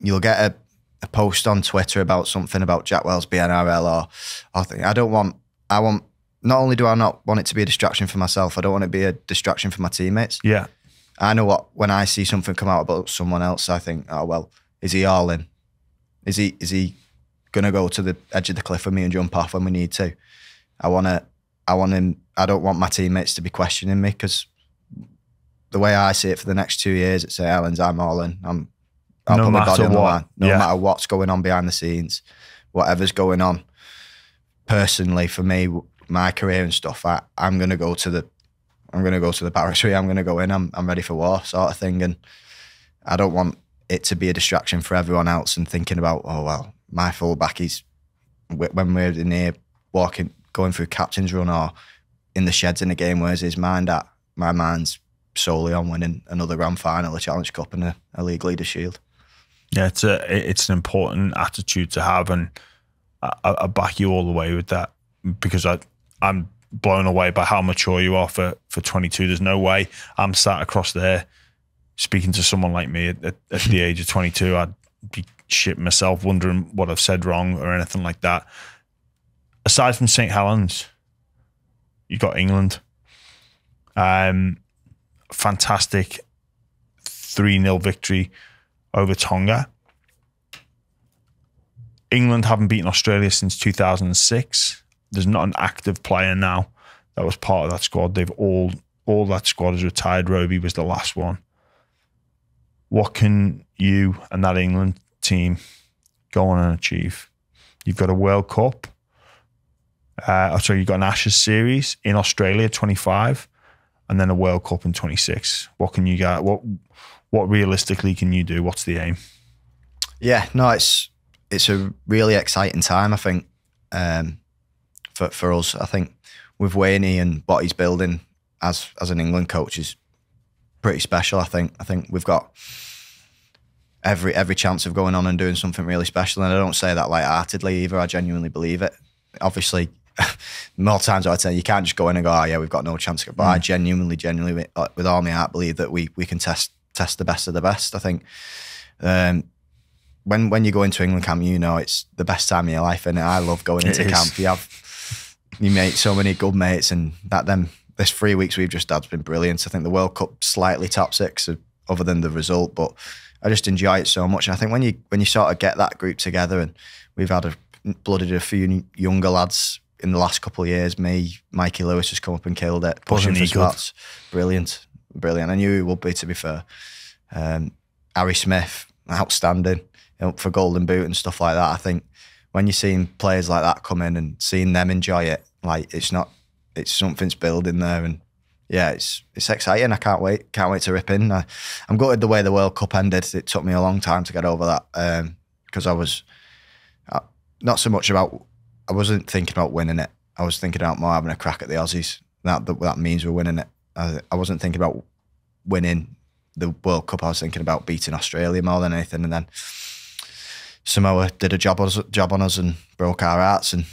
you'll get a, a post on Twitter about something about Jack Welsby NRL or, or thing, I don't want, I want, not only do I not want it to be a distraction for myself, I don't want it to be a distraction for my teammates. yeah, I know what, when I see something come out about someone else, I think, oh, well, is he all in? Is he, is he going to go to the edge of the cliff with me and jump off when we need to? I want to, I want him, I don't want my teammates to be questioning me because the way I see it for the next two years at St. Helens, I'm all in. I'm, I'll No put my matter body on the line. No Yeah. matter what's going on behind the scenes, whatever's going on personally for me, my career and stuff, I, I'm going to go to the, I'm going to go to the barracks. [laughs] I'm going to go in. I'm, I'm ready for war sort of thing. And I don't want it to be a distraction for everyone else and thinking about, oh, well, my fullback is when we're in here walking, going through captain's run or in the sheds in the game, where's his mind at? My mind's solely on winning another grand final, a Challenge Cup, and a, a League Leader Shield. yeah, it's a it's an important attitude to have, and I, I back you all the way with that because I I'm blown away by how mature you are for for 22. There's no way I'm sat across there speaking to someone like me at, at, at the [laughs] age of 22. I'd be shit myself, wondering what I've said wrong or anything like that. Aside from St Helens, you've got England. Um, fantastic 3 0 victory over Tonga. England haven't beaten Australia since 2006. There's not an active player now that was part of that squad. They've all all that squad is retired. Roby was the last one. What can you and that England team go on and achieve? You've got a World Cup. Uh, oh, sorry, you've got an Ashes series in Australia, 25, and then a World Cup in 26. What can you get? What what realistically can you do? What's the aim? Yeah, no, it's it's a really exciting time. I think um, for for us. I think with Wayne and what he's building as as an England coach is pretty special. I think I think we've got every every chance of going on and doing something really special. And I don't say that light-heartedly either. I genuinely believe it. Obviously, [laughs] more times I'd say you can't just go in and go, "Oh yeah, we've got no chance." But I genuinely, genuinely, with, with all my heart, believe that we we can test test the best of the best. I think. Um, when when you go into England camp, you know it's the best time of your life, and I love going into camp. You have you make so many good mates, and that them this three weeks we've just had's been brilliant. I think the World Cup slightly top six, uh, other than the result, but I just enjoy it so much. And I think when you when you sort of get that group together, and we've had a blooded a few younger lads in the last couple of years. Me, Mikey Lewis has come up and killed it, pushing for spots. Brilliant, brilliant. I knew he would be. To be fair, um, Harry Smith, outstanding, you know, for Golden Boot and stuff like that. I think when you're seeing players like that come in and seeing them enjoy it, like it's not, it's something's building there, and yeah, it's it's exciting. I can't wait, can't wait to rip in. I, I'm gutted the way the World Cup ended. It took me a long time to get over that because I was uh, not so much about. I wasn't thinking about winning it. I was thinking about more having a crack at the Aussies. That that, that means we're winning it. I, I wasn't thinking about winning the World Cup. I was thinking about beating Australia more than anything. And then Samoa did a job on us, job on us and broke our hearts. And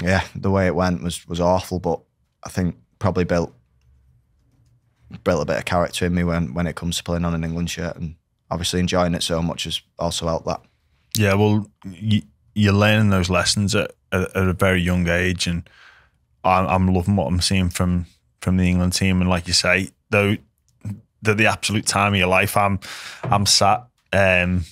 yeah, the way it went was was awful. But I think probably built built a bit of character in me when when it comes to playing on an England shirt. And obviously enjoying it so much has also helped that. Yeah, well, you, you're learning those lessons at, at, at a very young age, and I'm, I'm loving what I'm seeing from from the England team. And like you say, though, they're the absolute time of your life. I'm I'm sat um,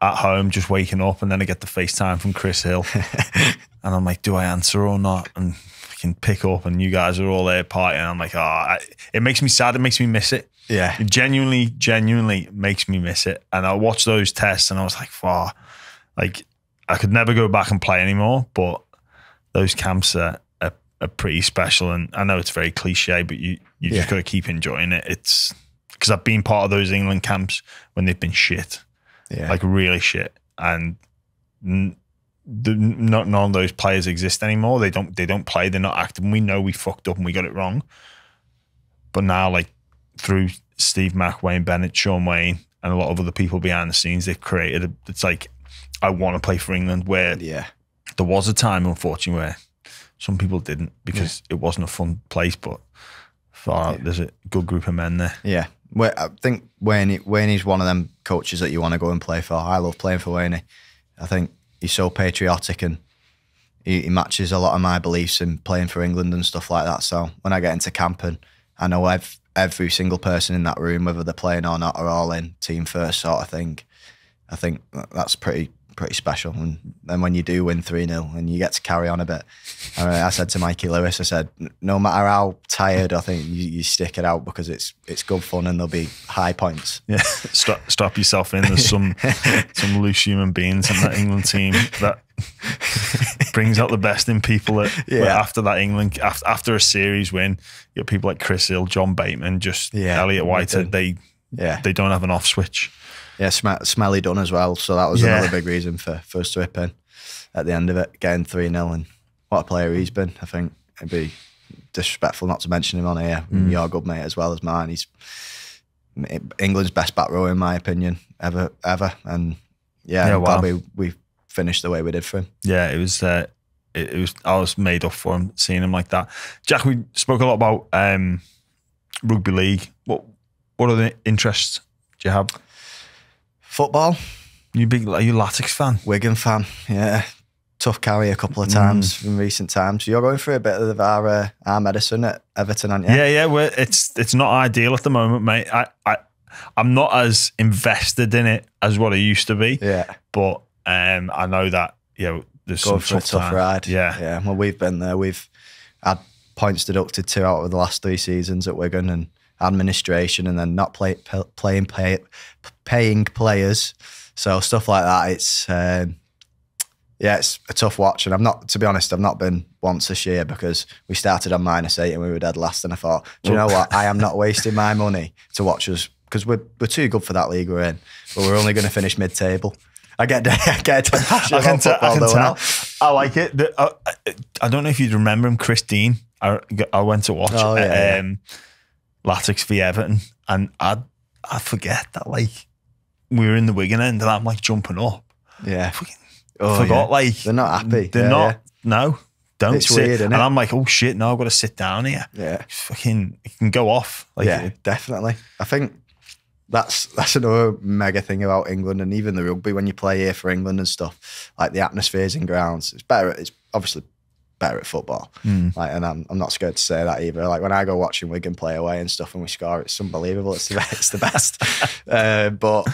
at home just waking up, and then I get the FaceTime from Chris Hill, [laughs] and I'm like, do I answer or not? And I can pick up, and you guys are all there partying. I'm like, oh, I, it makes me sad. It makes me miss it. Yeah. It genuinely, genuinely makes me miss it. And I watched those tests and I was like, wow, like I could never go back and play anymore. But those camps are, are are pretty special. And I know it's very cliche, but you you Yeah. just got to keep enjoying it. It's because I've been part of those England camps when they've been shit, Yeah. like really shit, and the, not none of those players exist anymore. They don't they don't play. They're not active. And we know we fucked up and we got it wrong. But now, like through Steve Mack, Wayne Bennett, Shaun Wane, and a lot of other people behind the scenes, they've created. A, it's like I want to play for England. Where yeah. there was a time, unfortunately, where some people didn't because it wasn't a fun place. But far out, there's a good group of men there. Yeah. Well, I think Wayne, Wayne is one of them coaches that you want to go and play for. I love playing for Wayne. I think he's so patriotic and he, he matches a lot of my beliefs in playing for England and stuff like that. So when I get into camp and I know ev- every single person in that room, whether they're playing or not, are all in team first sort of thing. I think that's pretty pretty special. And then when you do win 3 0 and you get to carry on a bit, I, I said to Mikey Lewis, I said, no matter how tired, I think you, you stick it out because it's it's good fun and there'll be high points. Yeah, strap, strap yourself in. There's some [laughs] some loose human beings in that England team that brings out the best in people. That, Yeah. after that England, after, after a series win, you got people like Chris Hill, John Bateman, just Yeah, Elliott Whitehead. They Yeah. they don't have an off switch. Yeah, sm- Smelly done as well. So that was Yeah. another big reason for, for us to whip in at the end of it, getting 3 0. And what a player he's been. I think it'd be disrespectful not to mention him on here. Mm. Your good mate as well as mine. He's England's best back row, in my opinion, ever, ever. And yeah, Yeah, wow. we, we finished the way we did for him. Yeah, it was. Uh, it, it was. I was made up for him seeing him like that. Jack, we spoke a lot about um, rugby league. What What other interests do you have? Football, You big? Are you a Latics fan? Wigan fan, yeah. Tough carry a couple of times in recent times. You're going through a bit of our uh, our medicine at Everton, aren't you? Yeah, yeah. We're, it's it's not ideal at the moment, mate. I, I I'm not as invested in it as what I used to be. Yeah. But um, I know that you know there's Go some for a tough, tough time. ride. Yeah, Yeah. Well, we've been there. We've had points deducted two out of the last three seasons at Wigan and administration and then not play, p- playing, pay, paying players. So stuff like that. It's, um, yeah, it's a tough watch. And I've not, to be honest, I've not been once this year because we started on minus eight and we were dead last. And I thought, do you know what? I am not wasting my money to watch us because we're, we're too good for that league we're in, but we're only going to finish mid table. I get, [laughs] I get I can, t- I can tell. I like it. The, uh, I don't know if you'd remember him, Chris Dean. I, I went to watch Oh, yeah, um, Latics v Everton, and I I forget that like we were in the Wigan end, and I'm like jumping up. Yeah. Fucking Oh, forgot yeah. like They're not happy. They're Yeah, not. No, don't It's sit. weird, and I'm like, oh shit, no, I've got to sit down here. Yeah. Fucking, it can go off. Like, yeah, it- definitely. I think that's that's another mega thing about England and even the rugby when you play here for England and stuff. Like the atmospheres in grounds, it's better. It's obviously better at football. Hmm. Like, and I'm, I'm not scared to say that either. Like when I go watching Wigan play away and stuff, and we score, it's unbelievable. It's the best. It's the best. [laughs] uh, but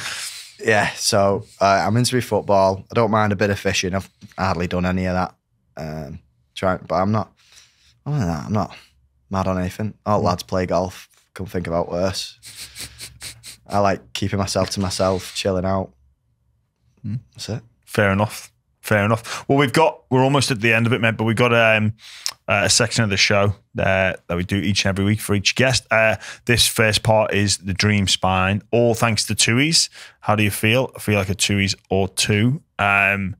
yeah, so uh, I'm into football. I don't mind a bit of fishing. I've hardly done any of that. Um, trying, but I'm not. Than that, I'm not mad on anything. All lads play golf. Couldn't think about worse. [laughs] I like keeping myself to myself, chilling out. That's it. Fair enough. Fair enough. Well, we've got we're almost at the end of it, mate. But we've got um, a section of the show uh, that we do each and every week for each guest. Uh, this first part is the dream spine. All thanks to Tooheys. How do you feel? I feel like a Tooheys or two. Um,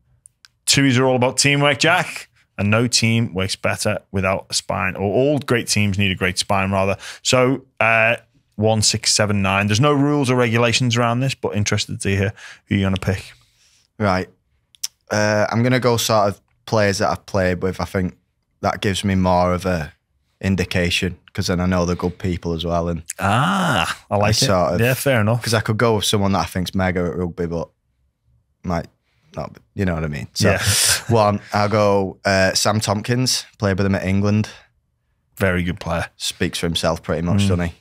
are all about teamwork, Jack. And no team works better without a spine, or all great teams need a great spine, rather. So, uh, one six seven nine. There's no rules or regulations around this, but interested to hear who you're going to pick. Right. Uh, I'm gonna go sort of players that I've played with. I think that gives me more of a indication because then I know they're good people as well. And Ah, I like it. sort of- yeah, fair enough. because I could go with someone that I think's mega at rugby, but might not. be- You know what I mean? So Yeah. [laughs] one, I'll go uh, Sam Tomkins. Played with him at England. Very good player. Speaks for himself pretty much, Mm. doesn't he?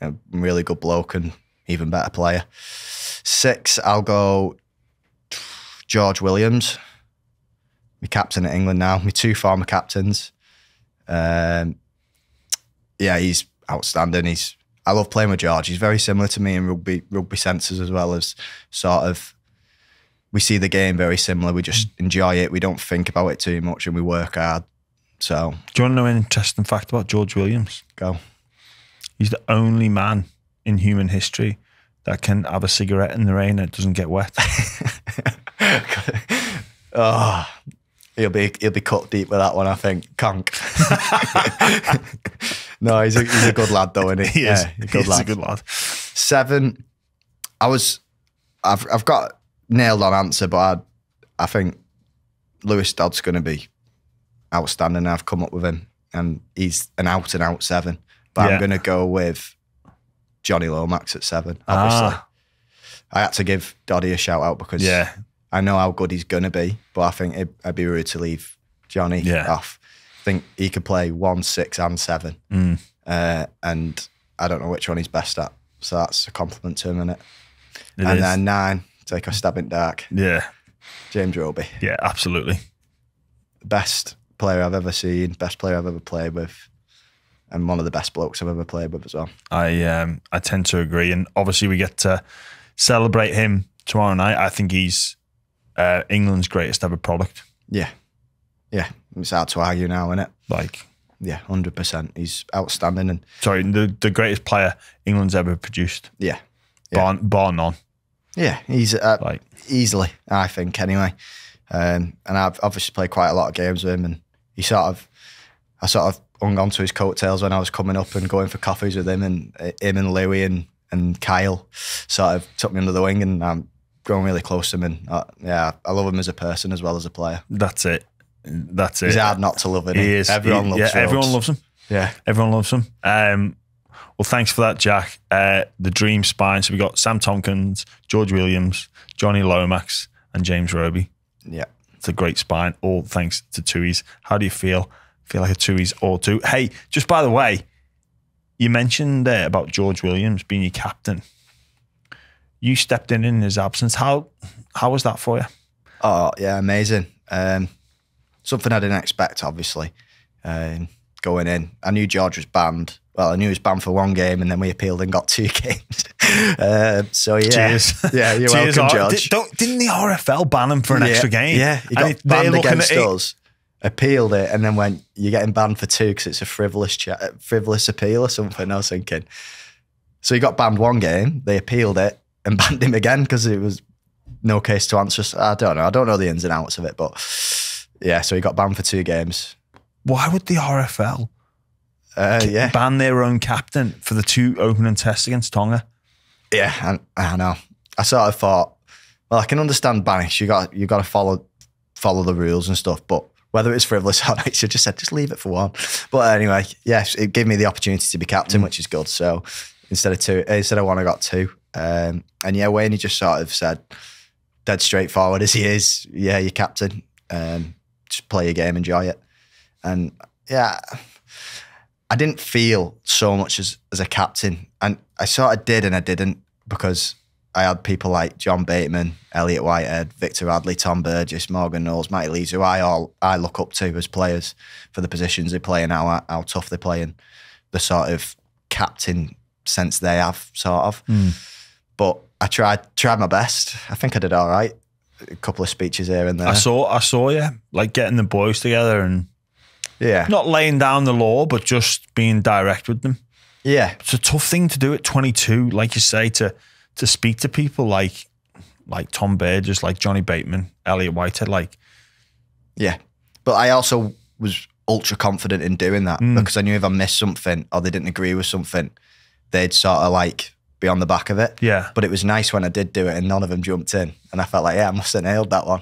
A really good bloke and even better player. Six, I'll go George Williams. My captain at England now. My two former captains. Um, yeah, he's outstanding. He's I love playing with George. He's very similar to me in rugby rugby senses as well as sort of we see the game very similar. We just enjoy it. We don't think about it too much and we work hard So Do you want to know an interesting fact about George Williams? go. He's the only man in human history that can have a cigarette in the rain and it doesn't get wet. Oh, [laughs] he'll be he'll be cut deep with that one. I think. Conk. [laughs] no, he's a, he's a good lad though, isn't he? [laughs] he is. Yeah, a good is lad. a good lad. Seven. I was. I've I've got nailed on answer, but I I think Lewis Dodd's going to be outstanding. I've come up with him, and he's an out and out seven. But Yeah. I'm going to go with Jonny Lomax at seven. Obviously, Ah. I had to give Doddy a shout out because Yeah. I know how good he's going to be, but I think it, I'd be rude to leave Jonny Yeah. off. I think he could play one, six, and seven. Mm. Uh, and I don't know which one he's best at. So that's a compliment to him, innit? It and is. then nine, take a stab in dark. yeah. James Roby. Yeah, absolutely. Best player I've ever seen, best player I've ever played with, and one of the best blokes I've ever played with as well. I um I tend to agree, and obviously we get to celebrate him tomorrow night. I think he's uh, England's greatest ever product. Yeah. Yeah. It's hard to argue now, isn't it? Like, Yeah, 100%. He's outstanding. And sorry, the the greatest player England's ever produced, yeah. Yeah. bar, bar none. Yeah, he's uh, Like, easily, I think, anyway. Um, and I've obviously played quite a lot of games with him, and he sort of, I sort of hung on to his coattails when I was coming up and going for coffees with him, and uh, him and Louie and, and Kyle sort of took me under the wing, and I'm growing really close to him. And uh, yeah, I love him as a person as well as a player. that's it. That's it. He's hard not to love him. He is. Everyone He- loves. yeah, everyone loves him. Yeah, Everyone loves him. Um, well, thanks for that, Jack. Uh, the dream spine. So we got Sam Tomkins, George Williams, Jonny Lomax, and James Roby. yeah. It's a great spine, all thanks to Tooheys. How do you feel? Feel like a Tooheys or two? Hey, just by the way, you mentioned uh, about George Williams being your captain. You stepped in in his absence. How how was that for you? Oh yeah, amazing. Um, something I didn't expect, obviously. Um, going in, I knew George was banned. Well, I knew he was banned for one game, and then we appealed and got [laughs] two games. uh, so yeah, Cheers. [laughs] yeah, you're Cheers, welcome, R- George. Did, don't, didn't the RFL ban him for an yeah, extra game? Yeah, he got they're banned against at it- us. Appealed it, and then went, "You're getting banned for two because it's a frivolous, frivolous appeal or something." I was thinking. So he got banned one game. They appealed it and [laughs] banned him again because it was no case to answer. So I don't know. I don't know the ins and outs of it, but yeah. So he got banned for two games. Why would the RFL Uh, yeah, ban their own captain for the two opening tests against Tonga? yeah. I, I know. I sort of thought, well, I can understand banish. You got you got to follow follow the rules and stuff, but whether it's frivolous or not, [laughs] should just said just leave it for one. But anyway, yes, it gave me the opportunity to be captain, which is good. So instead of two, instead of one, I got two. Um, and yeah, Wane, he just sort of said, dead straightforward as he is. Yeah, you're captain. Um, just play your game, enjoy it. And yeah, I didn't feel so much as as a captain, and I sort of did and I didn't because I had people like John Bateman, Elliott Whitehead, Victor Radley, Tom Burgess, Morgan Knowles, Matty Lees, who I all I look up to as players for the positions they play and how how tough they play and the sort of captain sense they have, sort of. Hmm. But I tried tried my best. I think I did all right. A couple of speeches here and there. I saw I saw you like getting the boys together and yeah, not laying down the law, but just being direct with them. yeah, It's a tough thing to do at 22, like you say, to to speak to people like like Tom Burgess, like Johnny Bateman, Elliott Whitehead, like Yeah. But I also was ultra confident in doing that because I knew if I missed something or they didn't agree with something, they'd sort of like be on the back of it. Yeah. But it was nice when I did do it and none of them jumped in. And I felt like, yeah, I must have nailed that one.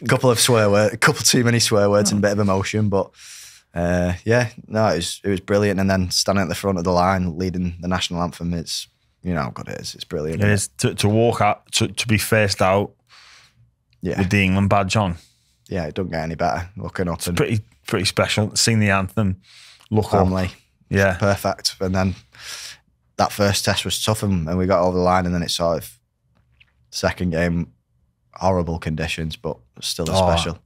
a [laughs] couple of swear words, a couple too many swear words and a bit of emotion. But uh, yeah, no, it was, it was brilliant. And then standing at the front of the line leading the national anthem, it's, you know how good it is. It's brilliant. it is to, to walk out to, to be first out Yeah. with the England badge on. Yeah, it doesn't get any better looking up and Pretty pretty special. Sing the anthem, look up. family. Yeah. perfect. And then that first test was tough, and, and we got over the line. And then it sort of second game, horrible conditions, but still Oh. special.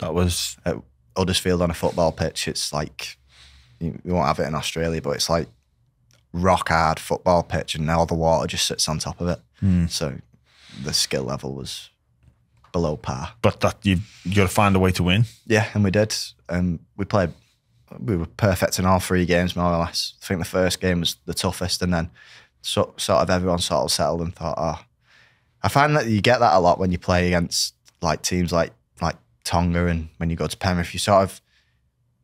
That was At Huddersfield on a football pitch, it's like you, you won't have it in Australia, but it's like rock hard football pitch, and all the water just sits on top of it. Hmm. So the skill level was below par. but that you you got to find a way to win. Yeah, and we did. Um, we played. We were perfect in all three games, more or less. I think the first game was the toughest, and then so, sort of everyone sort of settled and thought, oh, I find that you get that a lot when you play against like teams like like Tonga, and when you go to Penrith, you sort of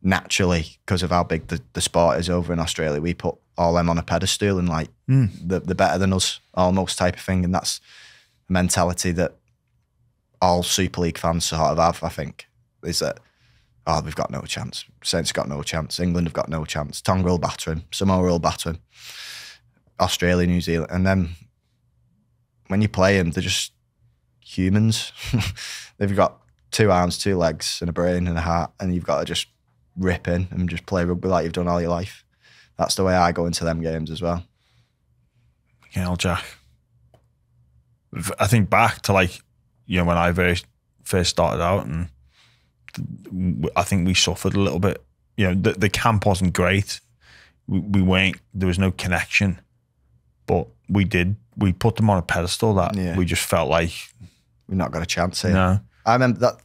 naturally because of how big the, the sport is over in Australia, we put all them on a pedestal and like hmm. the the better than us almost type of thing, and that's a mentality that all Super League fans sort of have. I think is that oh we've got no chance. Saints got no chance. England have got no chance. Tonga will batter him. Samoa will batter him. Australia, New Zealand, and then when you play them, they're just humans. [laughs] They've got two arms, two legs, and a brain and a heart, and you've got to just rip in and just play rugby like you've done all your life. That's the way I go into them games as well. Know, Jack. I think back to like you know when I very first started out, and I think we suffered a little bit. You know, the, the camp wasn't great. We, we weren't. There was no connection, but we did. We put them on a pedestal that Yeah. we just felt like We've not got a chance here. no. I remember that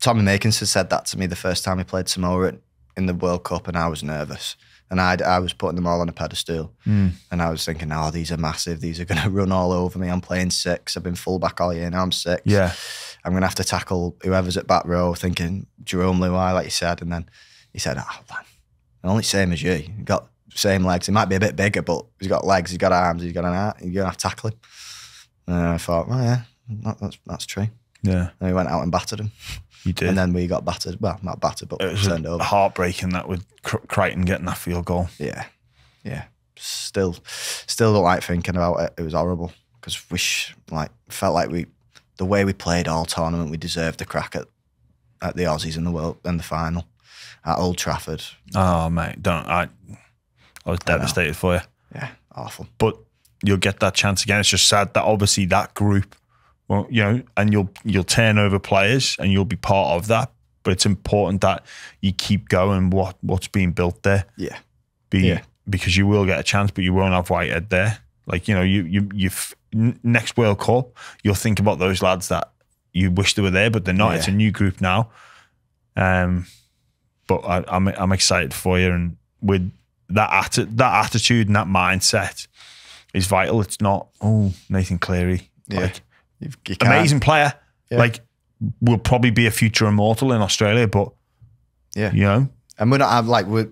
Tommy Makinson said that to me the first time he played Samoa in the World Cup, and I was nervous. And I, I was putting them all on a pedestal, hmm. and I was thinking, "Oh, these are massive. These are going [laughs] to run all over me. I'm playing six. I've been fullback all year. Now I'm six. Yeah. I'm going to have to tackle whoever's at back row." Thinking Jarome Luai, like you said, and then he said, "Oh, man, only same as you. He got same legs. He might be a bit bigger, but he's got legs. He's got arms. He's got an heart. You're going to have to tackle him." And I thought, "Oh yeah, that, that's that's true." Yeah, And we went out and battered him. [laughs] you did. And then we got battered. Well, not battered, but it was turned over. heartbreaking that with Cr- Crichton getting that field goal. Yeah, yeah. Still, still don't like thinking about it. It was horrible because we sh- like felt like we, the way we played all tournament, we deserved a crack at, at the Aussies in the world in the final at Old Trafford. Oh mate, don't I? I was devastated for you. Yeah, awful. but you'll get that chance again. It's just sad that obviously that group, well, you know, and you'll you'll turn over players and you'll be part of that. But it's important that you keep going. What what's being built there, Yeah, be Yeah. because you will get a chance, but you won't have Whitehead there. Like you know, you you you next World Cup, you'll think about those lads that you wish they were there, but they're not. Yeah. It's a new group now. Um, but I, I'm I'm excited for you, and with that atti- that attitude and that mindset is vital. It's not oh Nathan Cleary, Yeah. like You've, you can't- amazing player, Yeah. like will probably be a future immortal in Australia, but Yeah, you know, and we're not have like we.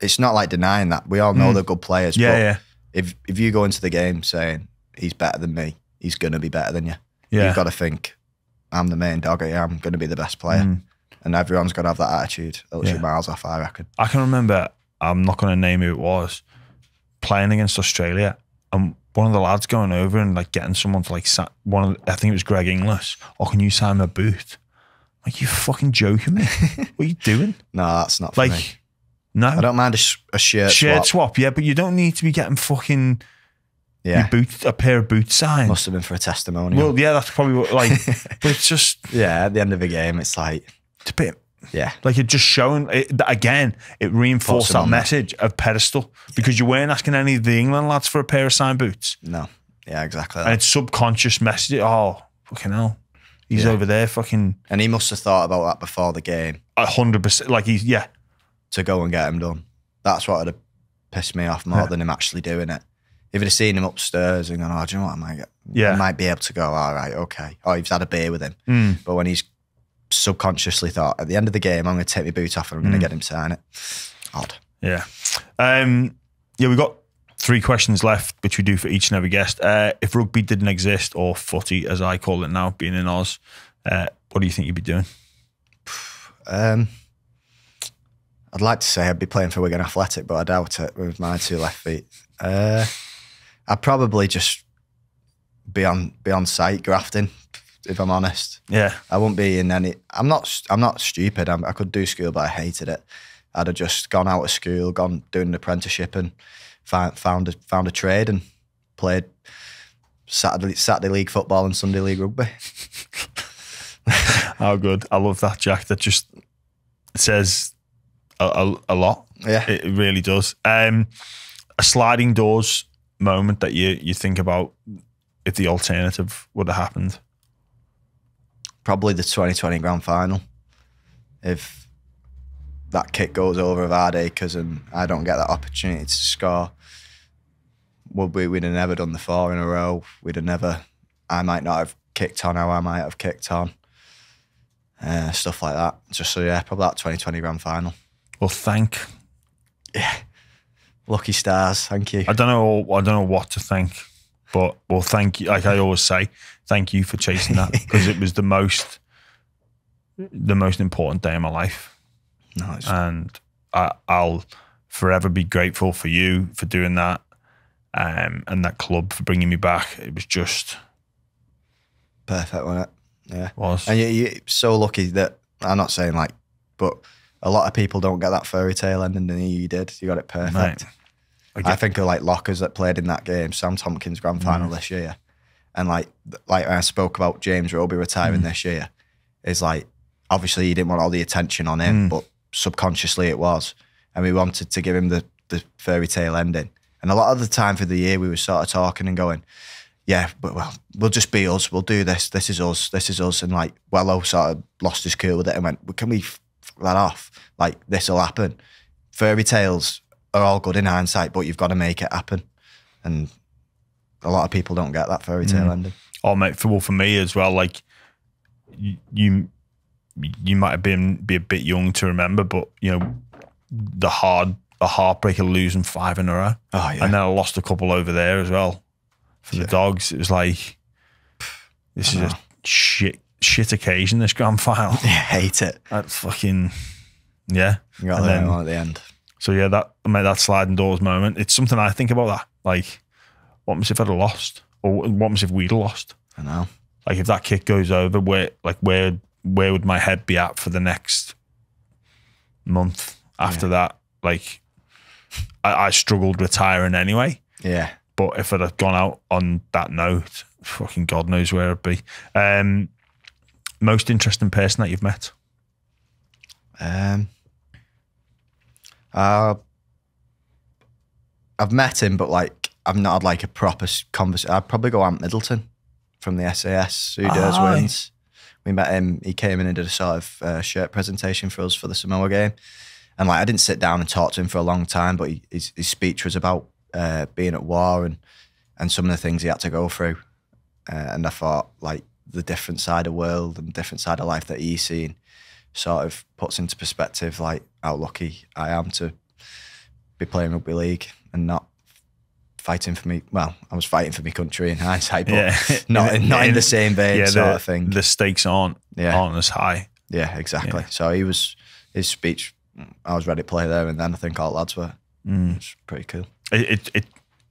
It's not like denying that we all know they're good players. Mm. yeah, but yeah, if if you go into the game saying he's better than me, he's gonna be better than you. yeah. You've got to think, I'm the main dog. I'm going to be the best player, Mm. and everyone's got to have that attitude. Else Yeah. miles off, I reckon. I can remember, I'm not going to name who it was, playing against Australia. And one of the lads going over and like getting someone to like, sa- one of the, I think it was Greg Inglis, or can you sign my boot? Like, you fucking joking me? [laughs] what are you doing? No, that's not for me. Like, no. I don't mind a, sh- a shirt, Shirt swap. swap. yeah, but you don't need to be getting fucking Yeah, your boot, a pair of boots signed. must have been for a testimonial. well, yeah, that's probably what, like, [laughs] but it's just, yeah, at the end of the game, it's like, it's a bit, yeah, Like it just showing it, that again, it reinforced that them on that. message of pedestal because you weren't asking any of the England lads for a pair of signed boots, no, yeah, exactly. and That. it's subconscious message. Oh, fucking hell, he's Yeah. over there, fucking And he must have thought about that before the game a hundred percent. Like he's yeah, to go and get him done. That's what would have pissed me off more Yeah. than him actually doing it. If he'd have seen him upstairs and gone, oh, do you know what? I might, get, Yeah. I might be able to go, all right, okay. Or he's had a beer with him. Mm. But when he's subconsciously thought, at the end of the game, I'm going to take my boot off and I'm going to get him to sign it. Odd. yeah, um, yeah. We got three questions left, which we do for each and every guest. Uh, if rugby didn't exist, or footy as I call it now, being in Oz, uh, what do you think you'd be doing? Um, I'd like to say I'd be playing for Wigan Athletic, but I doubt it with my two left feet. Uh, I'd probably just be on be on site grafting, if I'm honest. Yeah, I wouldn't be in any. I'm not. I'm not stupid. I'm, I could do school, but I hated it. I'd have just gone out of school, gone doing an apprenticeship, and found found a, found a trade and played Saturday Saturday league football and Sunday league rugby. [laughs] how good. I love that, Jack. That just says a, a, a lot. Yeah, It it really does. Um, a sliding doors moment that you you think about if the alternative would have happened. Probably the 2020 grand final. If that kick goes over Hardaker's and I don't get that opportunity to score, would we? We'd have never done the four in a row. We'd have never. I might not have kicked on how I might have kicked on. Uh, stuff like that. Just so yeah, probably that 2020 grand final. Well, thank. Yeah. Lucky stars. Thank you. I don't know. I don't know what to think, but well, thank you. Like I always say, thank you for chasing that because it was the most, the most important day of my life, it's and I, I'll forever be grateful for you for doing that, um, and that club for bringing me back. It was just perfect, wasn't it? Yeah. was. And you, you're so lucky that I'm not saying like, but a lot of people don't get that fairy tale ending, and you did. You got it perfect. Mate, I I think of like lockers that played in that game, Sam Tomkins grand final Mm. this year, and like like I spoke about James Roby retiring Mm. this year, is like obviously he didn't want all the attention on him, Mm. but subconsciously it was, and we wanted to give him the the fairy tale ending. And a lot of the time for the year, we were sort of talking and going, yeah, but well, we'll just be us. We'll do this. This is us. This is us. And like Wello sort of lost his cool with it and went, well, can we f- that off? Like this will happen. Fairy tales are all good in hindsight, but you've got to make it happen. And a lot of people don't get that fairy tale mm. ending. Oh, mate, for well, for me as well. Like you, you, might have been be a bit young to remember, but you know the hard, the heartbreak of losing five in a row, Oh yeah. and then I lost a couple over there as well for the dogs. It was like this is a shit, shit occasion. This grand final. [laughs] I hate it. that fucking yeah. You got And there then- at the end. So yeah, that mate, that sliding doors moment. It's something I think about. That like, what if I'd have lost, or what if we'd have lost? I know. Like if that kick goes over, where like where where would my head be at for the next month after that? Like I, I struggled retiring anyway. Yeah. But if I'd have gone out on that note, fucking God knows where I'd be. Um, most interesting person that you've met? Um, uh, I've met him, but like I've not had like a proper conversation. I'd probably go Ant Middleton from the SAS who does Aye. wins. We met him. He came in and did a sort of uh, shirt presentation for us for the Samoa game, and like I didn't sit down and talk to him for a long time, but he, his his speech was about uh, being at war and and some of the things he had to go through, uh, and I thought like the different side of world and different side of life that he's seen sort of puts into perspective like how lucky I am to be playing rugby league and not fighting for me. Well, I was fighting for my country in hindsight, but [laughs] not in, not in the same vein sort the, of thing. The stakes aren't Yeah. aren't as high. yeah, exactly. Yeah. So he was his speech. I was ready to play there, and then I think all lads were. Mm. It's pretty cool. it, it, it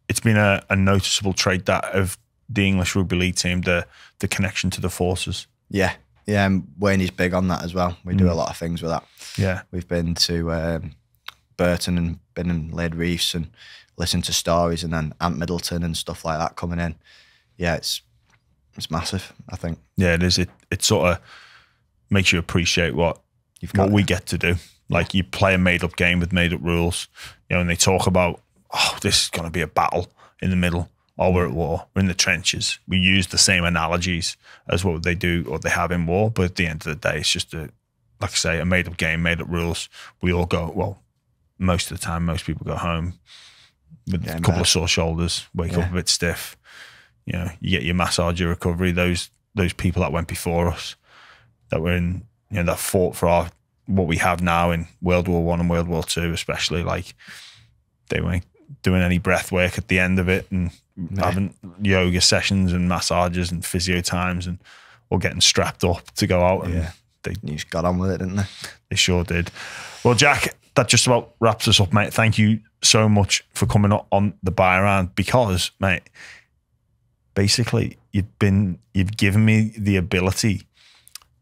it's been a, a noticeable trait that of the English rugby league team, the the connection to the forces. Yeah, yeah. And Wane is big on that as well. We do a lot of things with that. Yeah, We've been to um, Burton and been in laid reefs and listened to stories, and then Ant Middleton and stuff like that coming in. Yeah, it's it's massive. I think yeah, it is. It it sort of makes you appreciate what you've got what we get to do. Like you play a made up game with made up rules, you know, and they talk about oh, this is going to be a battle in the middle. Oh, we're at war. We're in the trenches. We use the same analogies as what they do or they have in war, but at the end of the day, it's just a like I say, a made up game, made up rules. We all go well. Most of the time, most people go home with Yeah, a couple mad. of uh, sore shoulders, wake up a bit stiff. You know, you get your massage, your recovery. Those those people that went before us, that were in, you know, that fought for our what we have now in World War One and World War Two, especially like they weren't doing any breath work at the end of it and having yoga sessions and massages and physio times and or getting strapped up to go out and Yeah. they You just got on with it, didn't they? they sure did. Well, Jack, that just about wraps us up, mate. Thank you so much for coming on- on the Bye Round because, mate, basically you've been you've given me the ability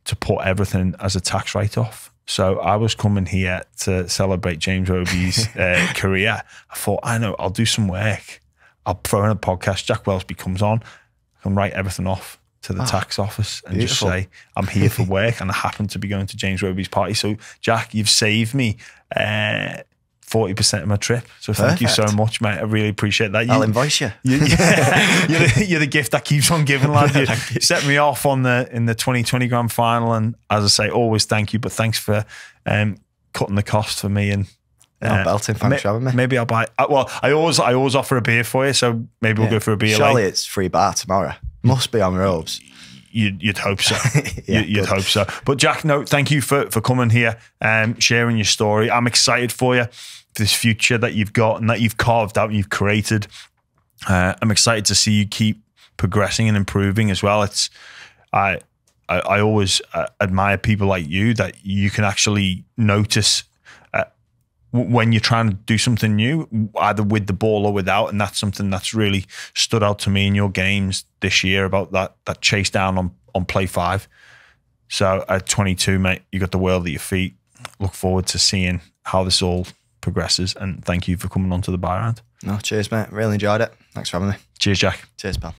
to put everything as a tax write off. So I was coming here to celebrate James Roby's [laughs] uh, career. I thought, I know, I'll do some work. I'll throw in a podcast. Jack Welsby comes on. I can write everything off to the tax office and beautiful. just say, I'm here for [laughs] work and I happen to be going to James Roby's party. So, Jack, you've saved me uh, forty percent of my trip. So thank you so much, mate. I really appreciate that. You- I'll invoice you. you, [laughs] yeah, you're, the, you're the gift that keeps on giving, lad. You [laughs] set me off on the in the 2020 grand final, and as I say, always thank you. But thanks for um, cutting the cost for me and. No, belting. Thanks for having me. Maybe I'll buy. uh, Well, I always I always offer a beer for you, so maybe we'll Yeah. go for a beer. Surely later. it's free bar tomorrow. Must be on robes. You'd, you'd hope so. [laughs] Yeah, You- you'd good. hope so. But Jack, no, thank you for for coming here, um, sharing your story. I'm excited for you, for this future that you've got and that you've carved out and you've created. Uh, I'm excited to see you keep progressing and improving as well. It's I I, I always uh, admire people like you that you can actually notice uh, when you're trying to do something new, either with the ball or without, and that's something that's really stood out to me in your games this year about that that chase down on on play five. So at 22, mate, you got the world at your feet. Look forward to seeing how this all progresses, and thank you for coming onto the Bye Round. No, cheers, mate. Really enjoyed it. Thanks for having me. Cheers, Jack. Cheers, pal.